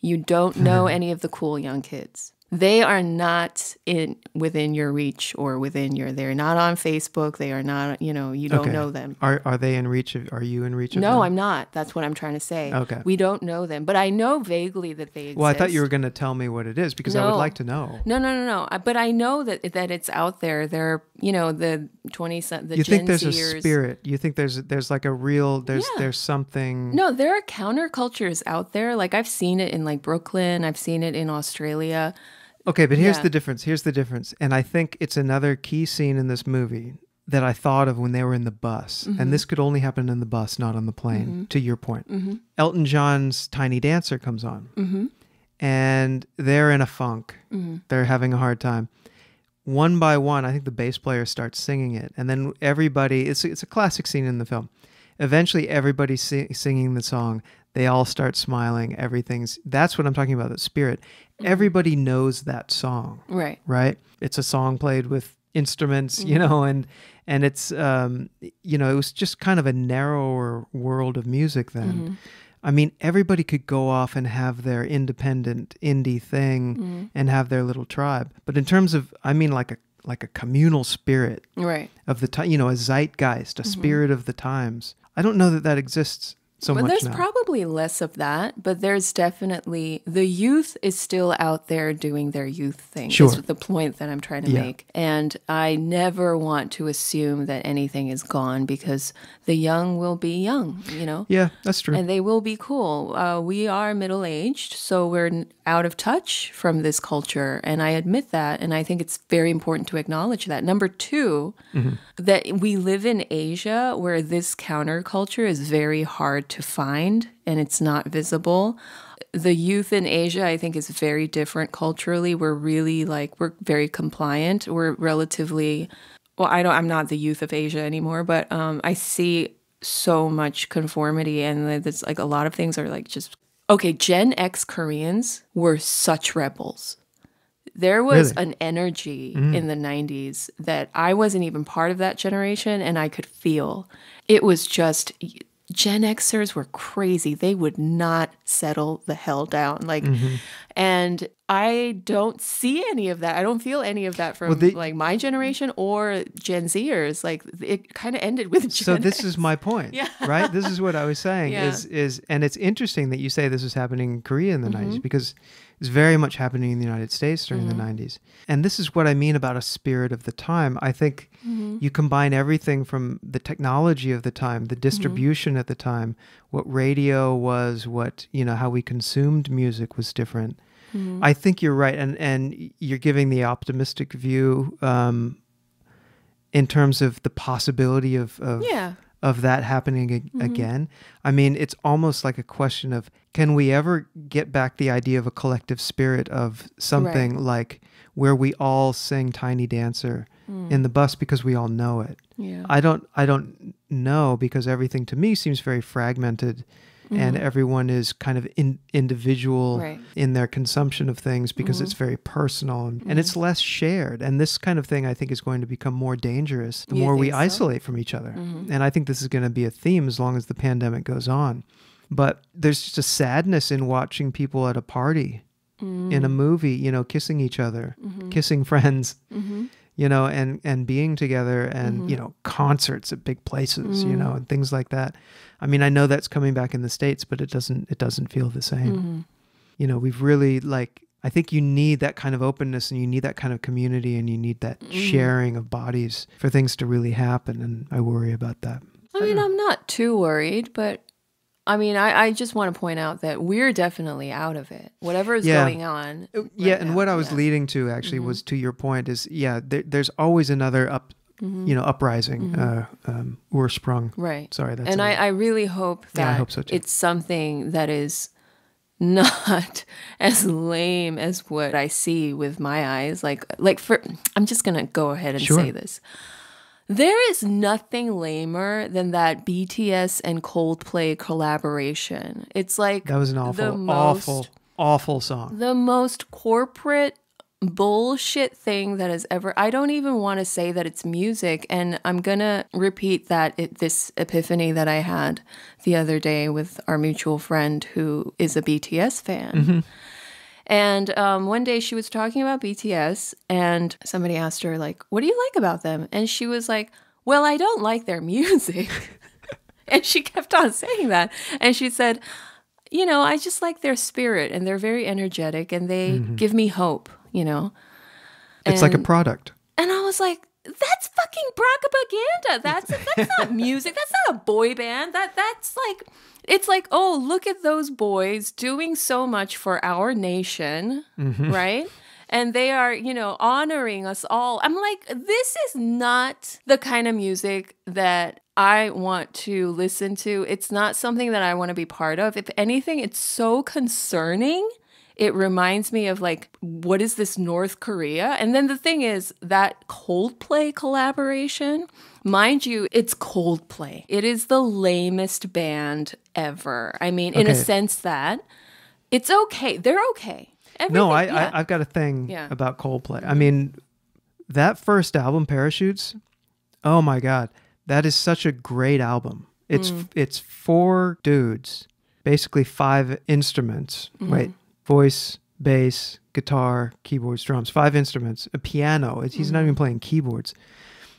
You don't know any of the cool young kids. They are not in within your reach or within your. They're not on Facebook. They are not. You know, you don't Okay. know them. Are are they in reach of? Are you in reach of? No, them? I'm not. That's what I'm trying to say. Okay. We don't know them, but I know vaguely that they exist. Well, I thought you were going to tell me what it is because I would like to know. No, no, no, no. I- But I know that that it's out there. There, you know, the twenty, the You Gen think there's a spirit? You think there's there's like a real there's Yeah. there's something? No, there are countercultures out there. Like I've seen it in like Brooklyn. I've seen it in Australia. Okay, but here's Yeah. the difference. Here's the difference. And I think it's another key scene in this movie that I thought of when they were in the bus. Mm-hmm. And this could only happen in the bus, not on the plane, to your point. Elton John's Tiny Dancer comes on. Mm-hmm. And they're in a funk. They're having a hard time. One by one, I think the bass player starts singing it. And then everybody, it's, it's a classic scene in the film. Eventually, everybody's si- singing the song. They all start smiling. Everything's, that's what I'm talking about, the spirit. Mm-hmm. Everybody knows that song Right. right? It's a song played with instruments, you mm-hmm. know, and and it's um, you know, it was just kind of a narrower world of music then. Mm-hmm. I mean, everybody could go off and have their independent indie thing and have their little tribe. But in terms of, I mean, like a like a communal spirit Right. of the time, you know, a zeitgeist, a spirit of the times. I don't know that that exists so But much there's now. probably less of that, but there's definitely the youth is still out there doing their youth thing. Sure. Is the point that I'm trying to Yeah. make. And I never want to assume that anything is gone because the young will be young, you know? yeah, that's true. And they will be cool. Uh, we are middle aged, so we're out of touch from this culture. And I admit that. And I think it's very important to acknowledge that. Number 2 that we live in Asia where this counterculture is very hard to find and it's not visible. The youth in Asia, I think, is very different culturally. We're really like, we're very compliant. We're relatively well i don't i'm not the youth of asia anymore but um i see so much conformity and it's like a lot of things are like just okay gen x koreans were such rebels there was Really? an energy in the 90s that i wasn't even part of that generation and i could feel it was just gen xers were crazy. They would not settle the hell down. Like mm-hmm. and i don't see any of that i don't feel any of that from they- like my generation or gen zers like it kind of ended with gen so this X. is my point Yeah. right this is what i was saying Yeah. is is and it's interesting that you say this was happening in korea in the Mm-hmm. 90s because it's very much happening in the united states during the 90s and this is what i mean about a spirit of the time i think Mm-hmm. you combine everything from the technology of the time Mm-hmm. the distribution at the time what radio was what you know how we consumed music was different Mm-hmm. i think you're right and and you're giving the optimistic view um in terms of the possibility of, of yeah of that happening ag- again. I mean, it's almost like a question of can we ever get back the idea of a collective spirit of something like where we all sing Tiny Dancer in the bus because we all know it. yeah I don't I don't know because everything to me seems very fragmented and mm-hmm. everyone is kind of in, individual Right. in their consumption of things because it's mm-hmm. very personal and, and it's mm-hmm. less shared. And this kind of thing I think is going to become more dangerous the You more we so? isolate from each other. And I think this is going to be a theme as long as the pandemic goes on. But there's just a sadness in watching people at a party in a mm. movie you know kissing each other kissing friends you know and and being together and you know concerts at big places you know mm. and things like that i mean i know that's coming back in the states but it doesn't it doesn't feel the same mm-hmm. you know we've really like i think you need that kind of openness and you need that kind of community and you need that mm-hmm. sharing of bodies for things to really happen and i worry about that I mean, I'm not too worried, but I mean, I, I just want to point out that we're definitely out of it. Whatever is Yeah. going on. Uh, yeah and now, what i was yeah. Mm-hmm. leading to actually mm-hmm. was to your point is yeah there, there's always another up Mm-hmm. you know uprising uh um ursprung Right. sorry that's and I, I really hope that Yeah, I hope so too. it's something that is not as lame as what I see with my eyes. Like like for I'm just gonna go ahead and Sure. say this. There is nothing lamer than that BTS and Coldplay collaboration. It's like that was an the awful most- awful awful song the most corporate bullshit thing that has ever i don't even want to say that it's music and i'm gonna repeat that it, this epiphany that i had the other day with our mutual friend who is a bts fan. And um, one day she was talking about bts and somebody asked her like what do you like about them? And she was like well i don't like their music. And she kept on saying that. And she said you know, I just like their spirit and they're very energetic and they give me hope, you know. it's like a product And I was like, that's fucking propaganda. That's that's not music. That's not a boy band. That that's like it's like, oh, look at those boys doing so much for our nation, mm-hmm. right? and they are, you know, honoring us all. I'm like, this is not the kind of music that I want to listen to. It's not something that I want to be part of. If anything, it's so concerning. It reminds me of like, what is this North Korea? And then the thing is, that Coldplay collaboration, mind you, it's Coldplay. It is the lamest band ever. I mean, in a sense that it's okay. They're okay. Everything, no, I, yeah. I have got a thing yeah. about Coldplay. I mean, that first album, Parachutes. Oh my god, that is such a great album. It's mm. it's four dudes, basically five instruments. Mm. Wait, voice, bass, guitar, keyboards, drums, five instruments, a piano. It's, he's mm. not even playing keyboards.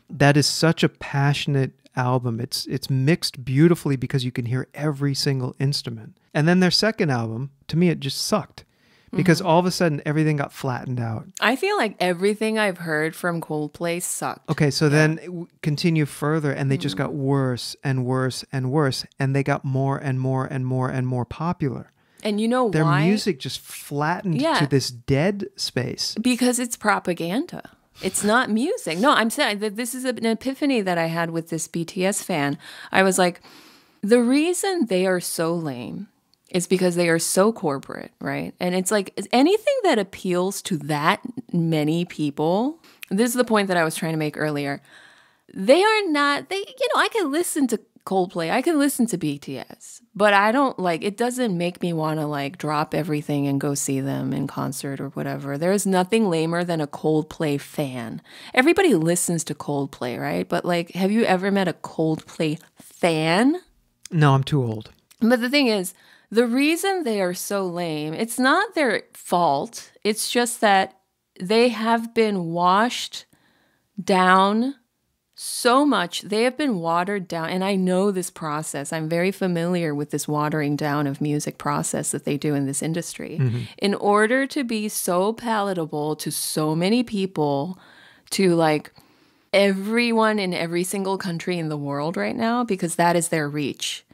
That is such a passionate album. It's it's mixed beautifully because you can hear every single instrument. And then their second album, to me, it just sucked because mm-hmm. all of a sudden everything got flattened out. I feel like everything I've heard from Coldplay sucked. Okay, so yeah. then continue further and they mm-hmm. just got worse and worse and worse and they got more and more and more and more popular. And you know Their why? music just flattened yeah. to this dead space. Because it's propaganda. It's not music. No, I'm saying that this is an epiphany that I had with this BTS fan. I was like, the reason they are so lame is because they are so corporate, right? And it's like anything that appeals to that many people. This is the point that I was trying to make earlier. They are not, they, you know, I can listen to Coldplay, I can listen to BTS, but I don't like it doesn't make me want to like drop everything and go see them in concert or whatever. There is nothing lamer than a Coldplay fan. Everybody listens to Coldplay, right? But like have you ever met a Coldplay fan? No, I'm too old. But the thing is, the reason they are so lame, it's not their fault. It's just that they have been washed down so much. They have been watered down. And I know this process. I'm very familiar with this watering down of music process that they do in this industry. Mm-hmm. In order to be so palatable to so many people, to like everyone in every single country in the world right now, because that is their reach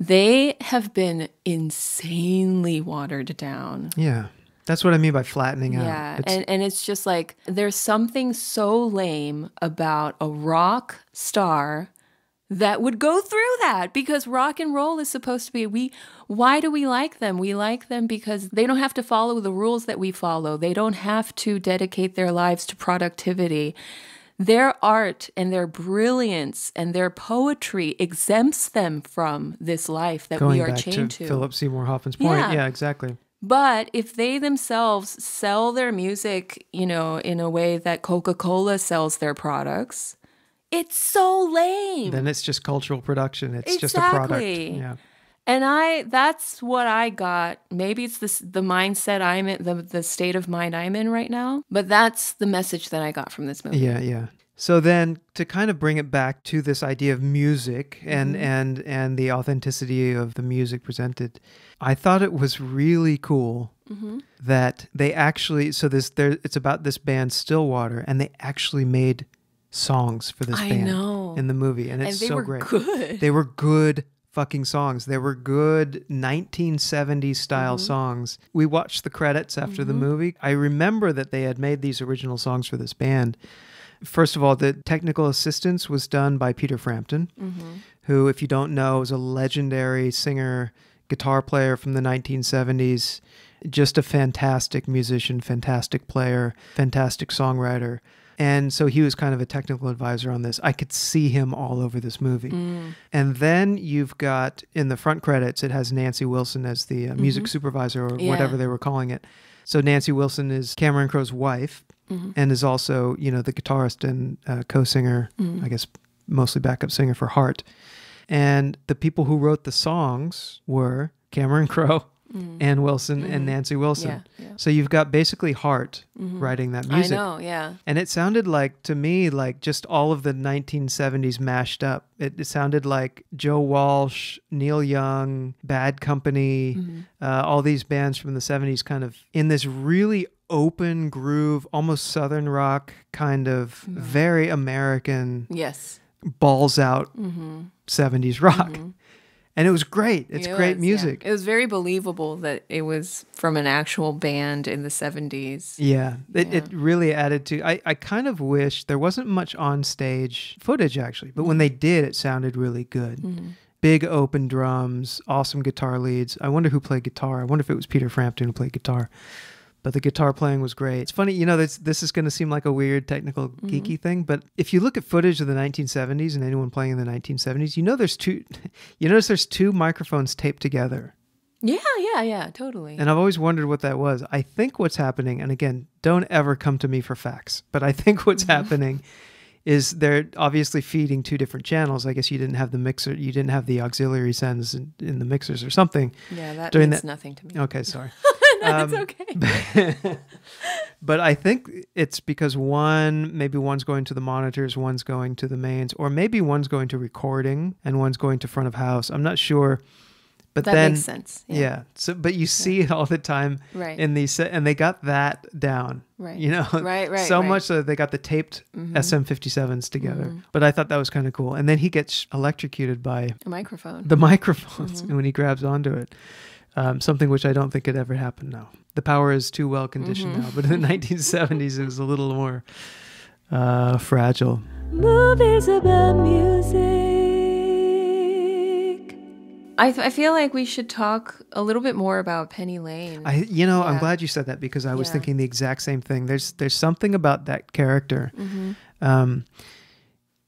they have been insanely watered down. Yeah. That's what I mean by flattening out. Yeah. And, and it's just like there's something so lame about a rock star that would go through that because rock and roll is supposed to be we why do we like them we like them because they don't have to follow the rules that we follow they don't have to dedicate their lives to productivity their art and their brilliance and their poetry exempts them from this life that Going we are back chained to, to. Philip Seymour Hoffman's point. Yeah. yeah, exactly. But if they themselves sell their music, you know, in a way that Coca Cola sells their products, it's so lame. Then it's just cultural production. It's exactly. just a product. Yeah. And I that's what I got. Maybe it's this the mindset I'm in, the the state of mind I'm in right now, but that's the message that I got from this movie. Yeah, yeah. So then to kind of bring it back to this idea of music and mm-hmm. and and the authenticity of the music presented, I thought it was really cool mm-hmm. that they actually so this there it's about this band Stillwater and they actually made songs for this I band know. in the movie and it's and so great. Good. They were good fucking songs. They were good 1970s style mm-hmm. songs. We watched the credits after mm-hmm. the movie. I remember that they had made these original songs for this band. First of all, the technical assistance was done by Peter Frampton, mm-hmm. who, if you don't know, is a legendary singer, guitar player from the 1970s. Just a fantastic musician, fantastic player, fantastic songwriter. And so he was kind of a technical advisor on this. I could see him all over this movie. Mm. And then you've got in the front credits, it has Nancy Wilson as the uh, music mm-hmm. supervisor or yeah. whatever they were calling it. So Nancy Wilson is Cameron Crowe's wife mm-hmm. and is also, you know, the guitarist and uh, co-singer, mm-hmm. I guess mostly backup singer for Heart. And the people who wrote the songs were Cameron Crowe, mm. Ann Wilson mm. and Nancy Wilson. Yeah, yeah. So you've got basically Heart mm-hmm. writing that music. I know, yeah. And it sounded like to me like just all of the 1970s mashed up. It, it sounded like Joe Walsh, Neil Young, Bad Company, mm-hmm. uh, all these bands from the 70s kind of in this really open groove, almost southern rock kind of mm-hmm. very American. Yes. Balls out 70s mm-hmm. rock. Mm-hmm and it was great. It's It great was, yeah. music. It was very believable that it was from an actual band in the 70s. Yeah, it, Yeah. it really added to. I, I kind of wish there wasn't much on stage footage actually, but when they did, it sounded really good. Mm-hmm. Big open drums, awesome guitar leads. I wonder who played guitar. I wonder if it was Peter Frampton who played guitar. But the guitar playing was great. It's funny, you know, this this is going to seem like a weird technical mm-hmm. geeky thing, but if you look at footage of the 1970s and anyone playing in the 1970s, you know there's two you notice there's two microphones taped together. Yeah, yeah, yeah, totally. And I've always wondered what that was. I think what's happening, and again, don't ever come to me for facts, but I think what's mm-hmm. happening is they're obviously feeding two different channels. I guess you didn't have the mixer, you didn't have the auxiliary sends in, in the mixers or something. yeah, that means that- nothing to me. Okay, sorry. no, um, it's okay. but I think it's because one, maybe one's going to the monitors, one's going to the mains, or maybe one's going to recording and one's going to front of house. I'm not sure. But that then, makes sense. yeah. So, but you see it all the time Right. in these, se- and they got that down. Right. You know, Right, right, So right. Mm-hmm. much so that they got the taped SM57s together. But I thought that was kind of cool. And then he gets electrocuted by A microphone. the microphones Mm-hmm. when he grabs onto it. Um, something which I don't think could ever happen now. The power is too well conditioned Mm-hmm. now, but in the 1970s it was a little more uh, fragile. Movies about music. I, I feel like we should talk a little bit more about Penny Lane. I, you know, I'm glad you said that because I was Yeah. thinking the exact same thing. There's there's something about that character. Mm-hmm. Um,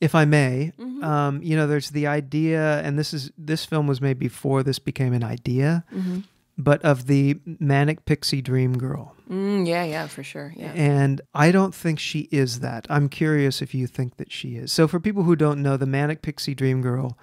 if I may, um, you know, there's the idea, and this is this film was made before this became an idea, Mm-hmm. but of the manic pixie dream girl. Mm, yeah, yeah, for sure. Yeah. And I don't think she is that. I'm curious if you think that she is. So, for people who don't know, the Manic Pixie Dream Girl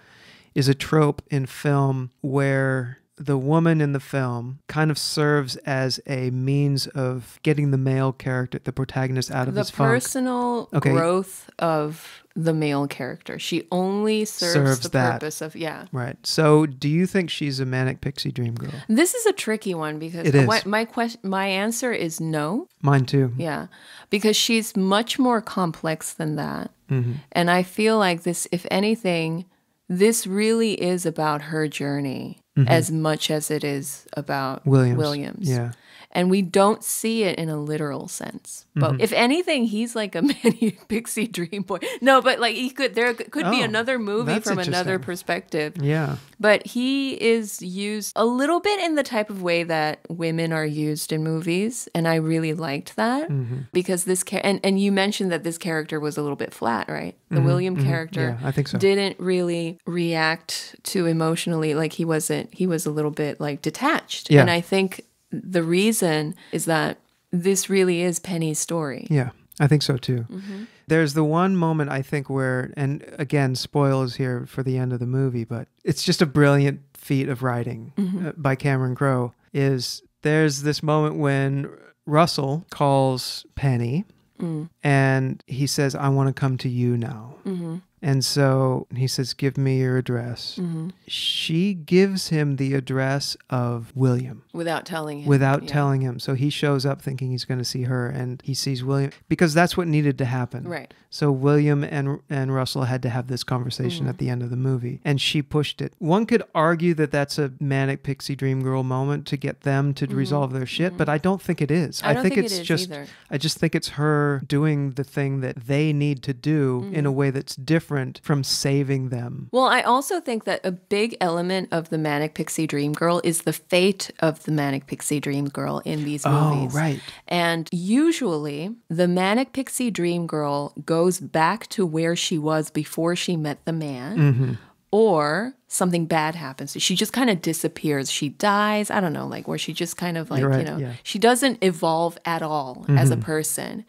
is a trope in film where the woman in the film kind of serves as a means of getting the male character, the protagonist, out of the his funk. personal Okay. growth of the male character. She only serves, Serves the that. purpose of yeah. Right. So, do you think she's a Manic Pixie Dream Girl? This is a tricky one because It is. my my question my answer is no. Mine too. Yeah. Because she's much more complex than that. Mm-hmm. And I feel like this if anything this really is about her journey as much as it is about Mm-hmm. Williams. Williams. Yeah. And we don't see it in a literal sense. But Mm-hmm. if anything, he's like a mini pixie dream boy. No, but like he could there could be Oh, another movie from another perspective. Yeah. But he is used a little bit in the type of way that women are used in movies, and I really liked that Mm-hmm. because this and and you mentioned that this character was a little bit flat, right? The William character Mm-hmm. Yeah, I think so. didn't really react to emotionally like he wasn't he was a little bit like detached. Yeah. And I think the reason is that this really is Penny's story. Yeah, I think so too. Mm-hmm. There's the one moment I think where, and again, spoilers here for the end of the movie, but it's just a brilliant feat of writing Mm-hmm. uh, by Cameron Crowe. Is there's this moment when Russell calls Penny Mm. and he says, I want to come to you now. Mm-hmm. And so he says, Give me your address. Mm-hmm. She gives him the address of William Without telling him. without Yeah. telling him. So he shows up thinking he's going to see her, and he sees William because that's what needed to happen. Right. So William and and Russell had to have this conversation Mm. at the end of the movie, and she pushed it. One could argue that that's a manic pixie dream girl moment to get them to resolve their shit, but I don't think it is. Mm-hmm. I don't think it it's is just either. I just think it's her doing the thing that they need to do in Mm-hmm. a way that's different from saving them. Well, I also think that a big element of the Manic Pixie Dream Girl is the fate of the Manic Pixie Dream Girl in these movies. Oh, movies. right. And usually, the Manic Pixie Dream Girl goes back to where she was before she met the man. Mm-hmm. Or something bad happens. She just kind of disappears. She dies. I don't know, like where she just kind of like, right, you know, yeah. she doesn't evolve at all as a Mm-hmm. person.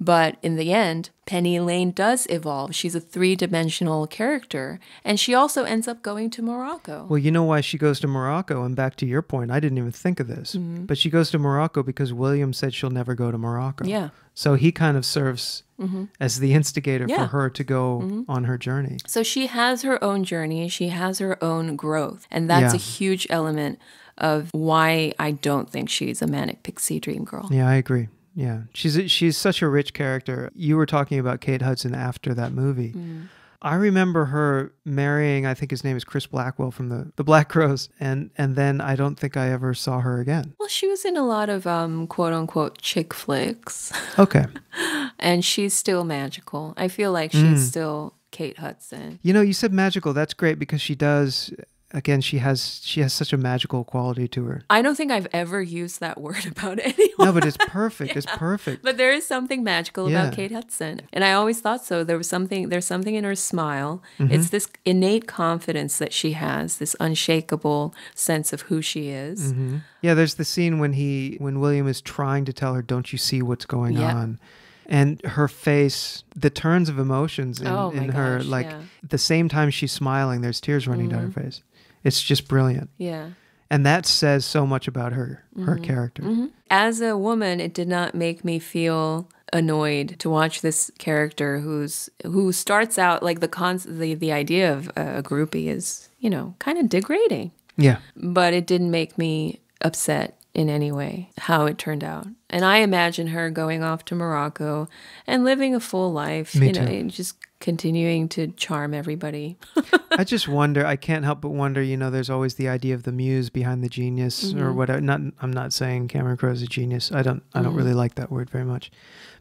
But in the end, Penny Lane does evolve. She's a three dimensional character. And she also ends up going to Morocco. Well, you know why she goes to Morocco, and back to your point, I didn't even think of this, mm-hmm. but she goes to Morocco because William said she'll never go to Morocco. Yeah. So he kind of serves mm-hmm. as the instigator Yeah. For her to go mm-hmm. on her journey. So she has her own journey, she has her own growth. And that's Yeah. a huge element of why I don't think she's a manic pixie dream girl. Yeah, I agree. Yeah, she's a, she's such a rich character. You were talking about Kate Hudson after that movie. Mm-hmm. I remember her marrying, I think his name is Chris Blackwell from the, the Black Crowes, and and then I don't think I ever saw her again. Well, she was in a lot of um, quote unquote chick flicks. Okay. and she's still magical. I feel like she's mm. still Kate Hudson. You know, you said magical. That's great because she does again she has she has such a magical quality to her i don't think i've ever used that word about anyone no but it's perfect yeah. it's perfect but there is something magical yeah. about kate hudson and i always thought so there was something there's something in her smile mm-hmm. it's this innate confidence that she has this unshakable sense of who she is mm-hmm. yeah there's the scene when he when william is trying to tell her don't you see what's going on and her face the turns of emotions in, oh in her gosh, like yeah. the same time she's smiling there's tears running mm-hmm. down her mm-hmm. face it's just brilliant. Yeah. And that says so much about her, her mm-hmm. character. Mm-hmm. As a woman, it did not make me feel annoyed to watch this character who's who starts out like the con the, the idea of a groupie is, you know, kind of degrading. Yeah. But it didn't make me upset in any way how it turned out. And I imagine her going off to Morocco and living a full life, Me you know, too. just continuing to charm everybody. I just wonder, I can't help but wonder, you know, there's always the idea of the muse behind the genius mm-hmm. or whatever. Not I'm not saying Cameron Crowe is a genius. I don't I don't mm-hmm. really like that word very much.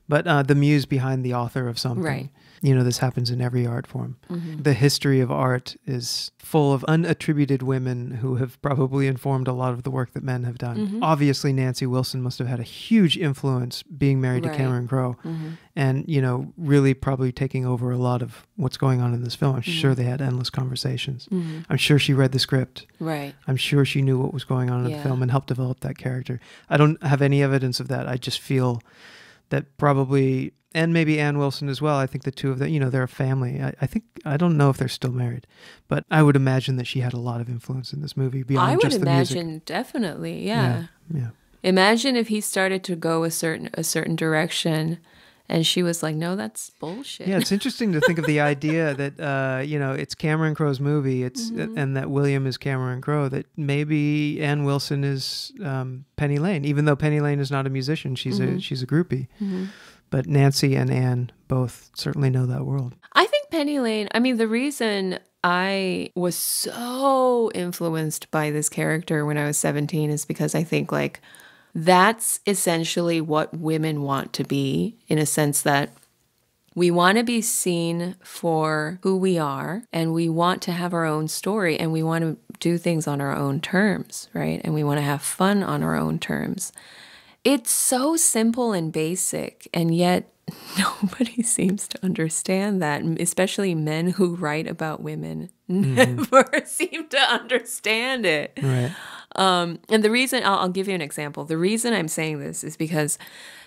But uh, the muse behind the author of something. Right you know, this happens in every art form. Mm-hmm. The history of art is full of unattributed women who have probably informed a lot of the work that men have done. Mm-hmm. Obviously, Nancy Wilson must have had a huge influence being married right. to Cameron Crowe mm-hmm. and, you know, really probably taking over a lot of what's going on in this film. I'm sure mm-hmm. they had endless conversations. Mm-hmm. I'm sure she read the script. Right. I'm sure she knew what was going on in yeah. the film and helped develop that character. I don't have any evidence of that. I just feel that probably and maybe Ann Wilson as well. I think the two of them, you know, they're a family. I, I, think I don't know if they're still married, but I would imagine that she had a lot of influence in this movie beyond I would just the imagine music. definitely, yeah. yeah. yeah. Imagine if he started to go a certain a certain direction and she was like, "No, that's bullshit." Yeah, it's interesting to think of the idea that uh, you know it's Cameron Crowe's movie, it's mm-hmm. and that William is Cameron Crowe. That maybe Ann Wilson is um, Penny Lane, even though Penny Lane is not a musician, she's mm-hmm. a she's a groupie. Mm-hmm. But Nancy and Ann both certainly know that world. I think Penny Lane. I mean, the reason I was so influenced by this character when I was 17 is because I think like that's essentially what women want to be in a sense that we want to be seen for who we are and we want to have our own story and we want to do things on our own terms, right? And we want to have fun on our own terms. It's so simple and basic, and yet nobody seems to understand that, especially men who write about women mm-hmm. never seem to understand it. Right. Um, and the reason I'll, I'll give you an example. The reason I'm saying this is because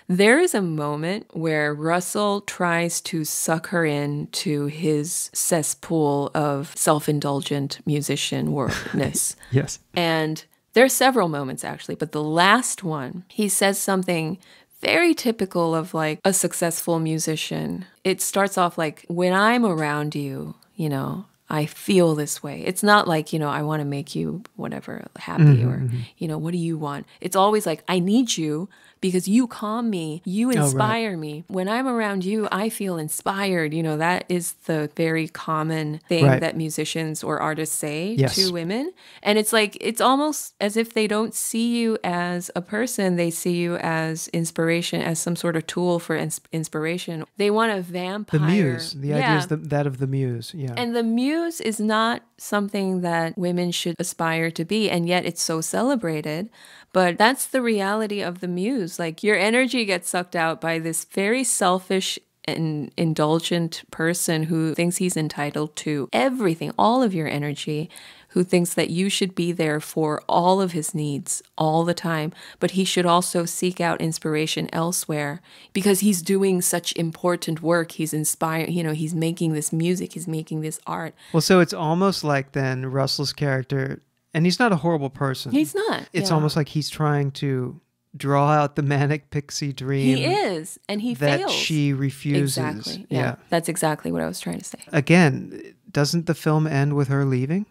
there is a moment where Russell tries to suck her into his cesspool of self indulgent musician worldness. yes. And there are several moments actually, but the last one, he says something very typical of like a successful musician. It starts off like, when I'm around you, you know, I feel this way. It's not like, you know, I want to make you whatever happy mm-hmm, or, mm-hmm. you know, what do you want? It's always like, I need you because you calm me, you inspire oh, right. me. When I'm around you, I feel inspired. You know, that is the very common thing right. that musicians or artists say yes. to women. And it's like, it's almost as if they don't see you as a person, they see you as inspiration, as some sort of tool for ins- inspiration. They want a vampire. The muse. The yeah. idea is the, that of the muse. Yeah. And the muse is not something that women should aspire to be, and yet it's so celebrated. But that's the reality of the muse. Like your energy gets sucked out by this very selfish and indulgent person who thinks he's entitled to everything, all of your energy, who thinks that you should be there for all of his needs all the time, but he should also seek out inspiration elsewhere because he's doing such important work. He's inspired, you know, he's making this music, he's making this art. Well, so it's almost like then Russell's character and he's not a horrible person. He's not. It's yeah. almost like he's trying to draw out the manic pixie dream. He is, and he that fails. she refuses. Exactly. Yeah, yeah, that's exactly what I was trying to say. Again, doesn't the film end with her leaving?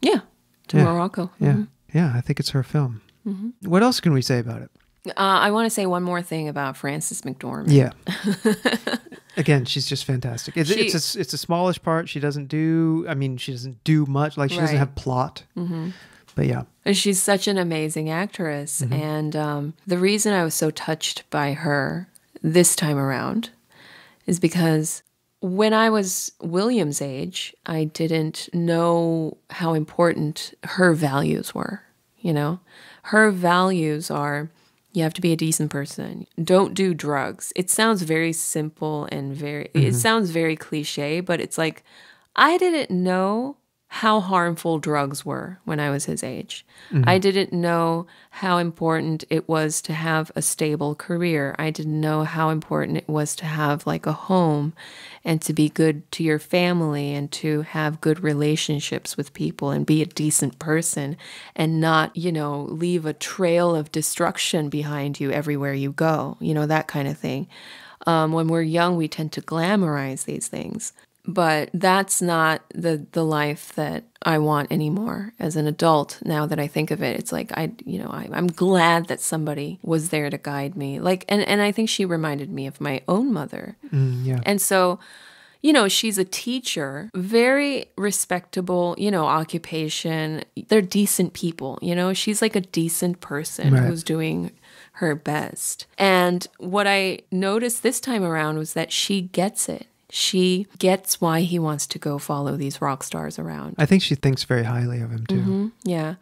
Yeah, to yeah. Morocco. Yeah, mm-hmm. yeah. I think it's her film. Mm-hmm. What else can we say about it? Uh, I want to say one more thing about Frances McDormand. Yeah. Again, she's just fantastic. It's, She- it's a it's a smallish part. She doesn't do. I mean, she doesn't do much. Like she doesn't have plot. Mm-hmm. But yeah, She's such an amazing actress. And um, the reason I was so touched by her this time around is because when I was William's age, I didn't know how important her values were. You know, her values are you have to be a decent person. Don't do drugs. It sounds very simple and very, it sounds very cliche, but it's like, I didn't know how harmful drugs were when I was his age. I didn't know how important it was to have a stable career. I didn't know how important it was to have like a home and to be good to your family and to have good relationships with people and be a decent person and not, you know, leave a trail of destruction behind you everywhere you go, you know, that kind of thing. Um, when we're young, we tend to glamorize these things but that's not the the life that I want anymore as an adult. Now that I think of it, it's like I, you know, I, I'm glad that somebody was there to guide me. Like, and and I think she reminded me of my own mother. Mm, yeah. And so, you know, she's a teacher, very respectable, you know, occupation. They're decent people, you know. She's like a decent person Right. who's doing her best. And what I noticed this time around was that she gets it. She gets why he wants to go follow these rock stars around. I think she thinks very highly of him too. Mm-hmm. Yeah.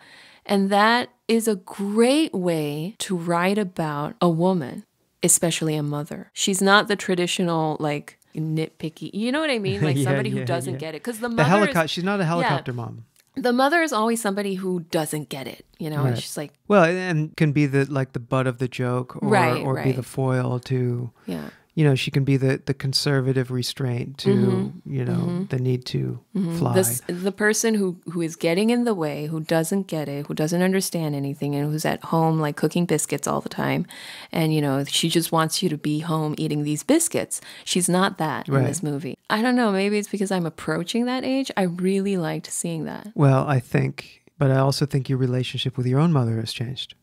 And that is a great way to write about a woman, especially a mother. She's not the traditional, like, nitpicky, you know what I mean? Like Yeah, somebody who yeah, doesn't yeah. get it. Because the The mother, helicopter. is, She's not a helicopter mom. the mother is always somebody who doesn't get it, you know? Right. And she's like, Well, and can be the like the butt of the joke, or Right, or be the foil to. yeah. You know, she can be the the conservative restraint to mm-hmm. you know mm-hmm. the need to mm-hmm. fly. This, the person who, who is getting in the way, who doesn't get it, who doesn't understand anything, and who's at home like cooking biscuits all the time, and you know she just wants you to be home eating these biscuits. She's not that in this movie. I don't know. Maybe it's because I'm approaching that age. I really liked seeing that. Well, I think, but I also think your relationship with your own mother has changed.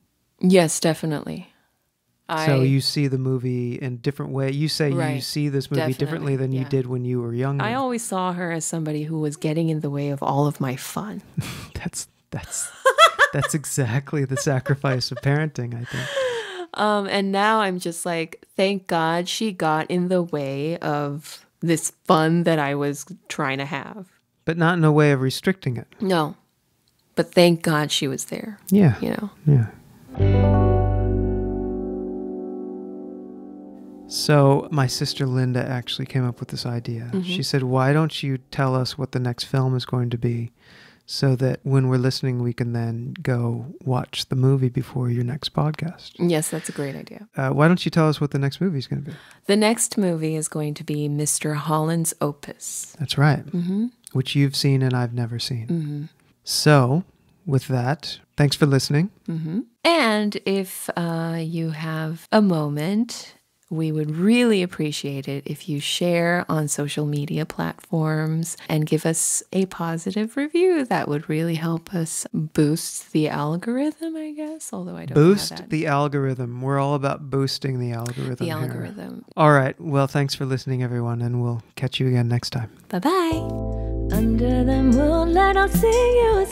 Yes, definitely. I, so you see the movie in different way. You say you see this movie differently than you did when you were younger. I always saw her as somebody who was getting in the way of all of my fun. that's that's that's exactly the sacrifice of parenting. I think. Um, and now I'm just like, thank God she got in the way of this fun that I was trying to have. But not in a way of restricting it. No, but thank God she was there. Yeah. You know, Yeah. So, my sister Linda actually came up with this idea. She said, Why don't you tell us what the next film is going to be so that when we're listening, we can then go watch the movie before your next podcast? yes, that's a great idea. Uh, why don't you tell us what the next movie is going to be? The next movie is going to be Mr. Holland's Opus. That's right, mm-hmm. which you've seen and I've never seen. Mm-hmm. So, with that, thanks for listening. And if uh, you have a moment, we would really appreciate it if you share on social media platforms and give us a positive review. That would really help us boost the algorithm, I guess. Although I don't Boost that- the algorithm. We're all about boosting the algorithm. the here. algorithm. All right. Well, thanks for listening, everyone, and we'll catch you again next time. Bye bye. Under the moonlight, I'll sing you a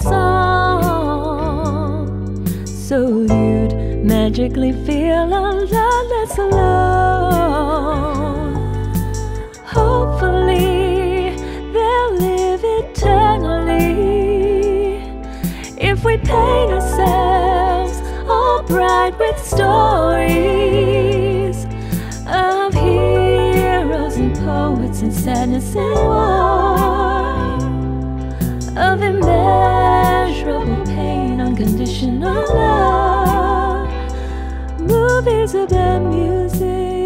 song. So you'd magically feel a lot less alone. Hopefully, they'll live eternally. If we paint ourselves all bright with stories of heroes and poets and sadness and war, of immeasurable pain, unconditional love, movies about music.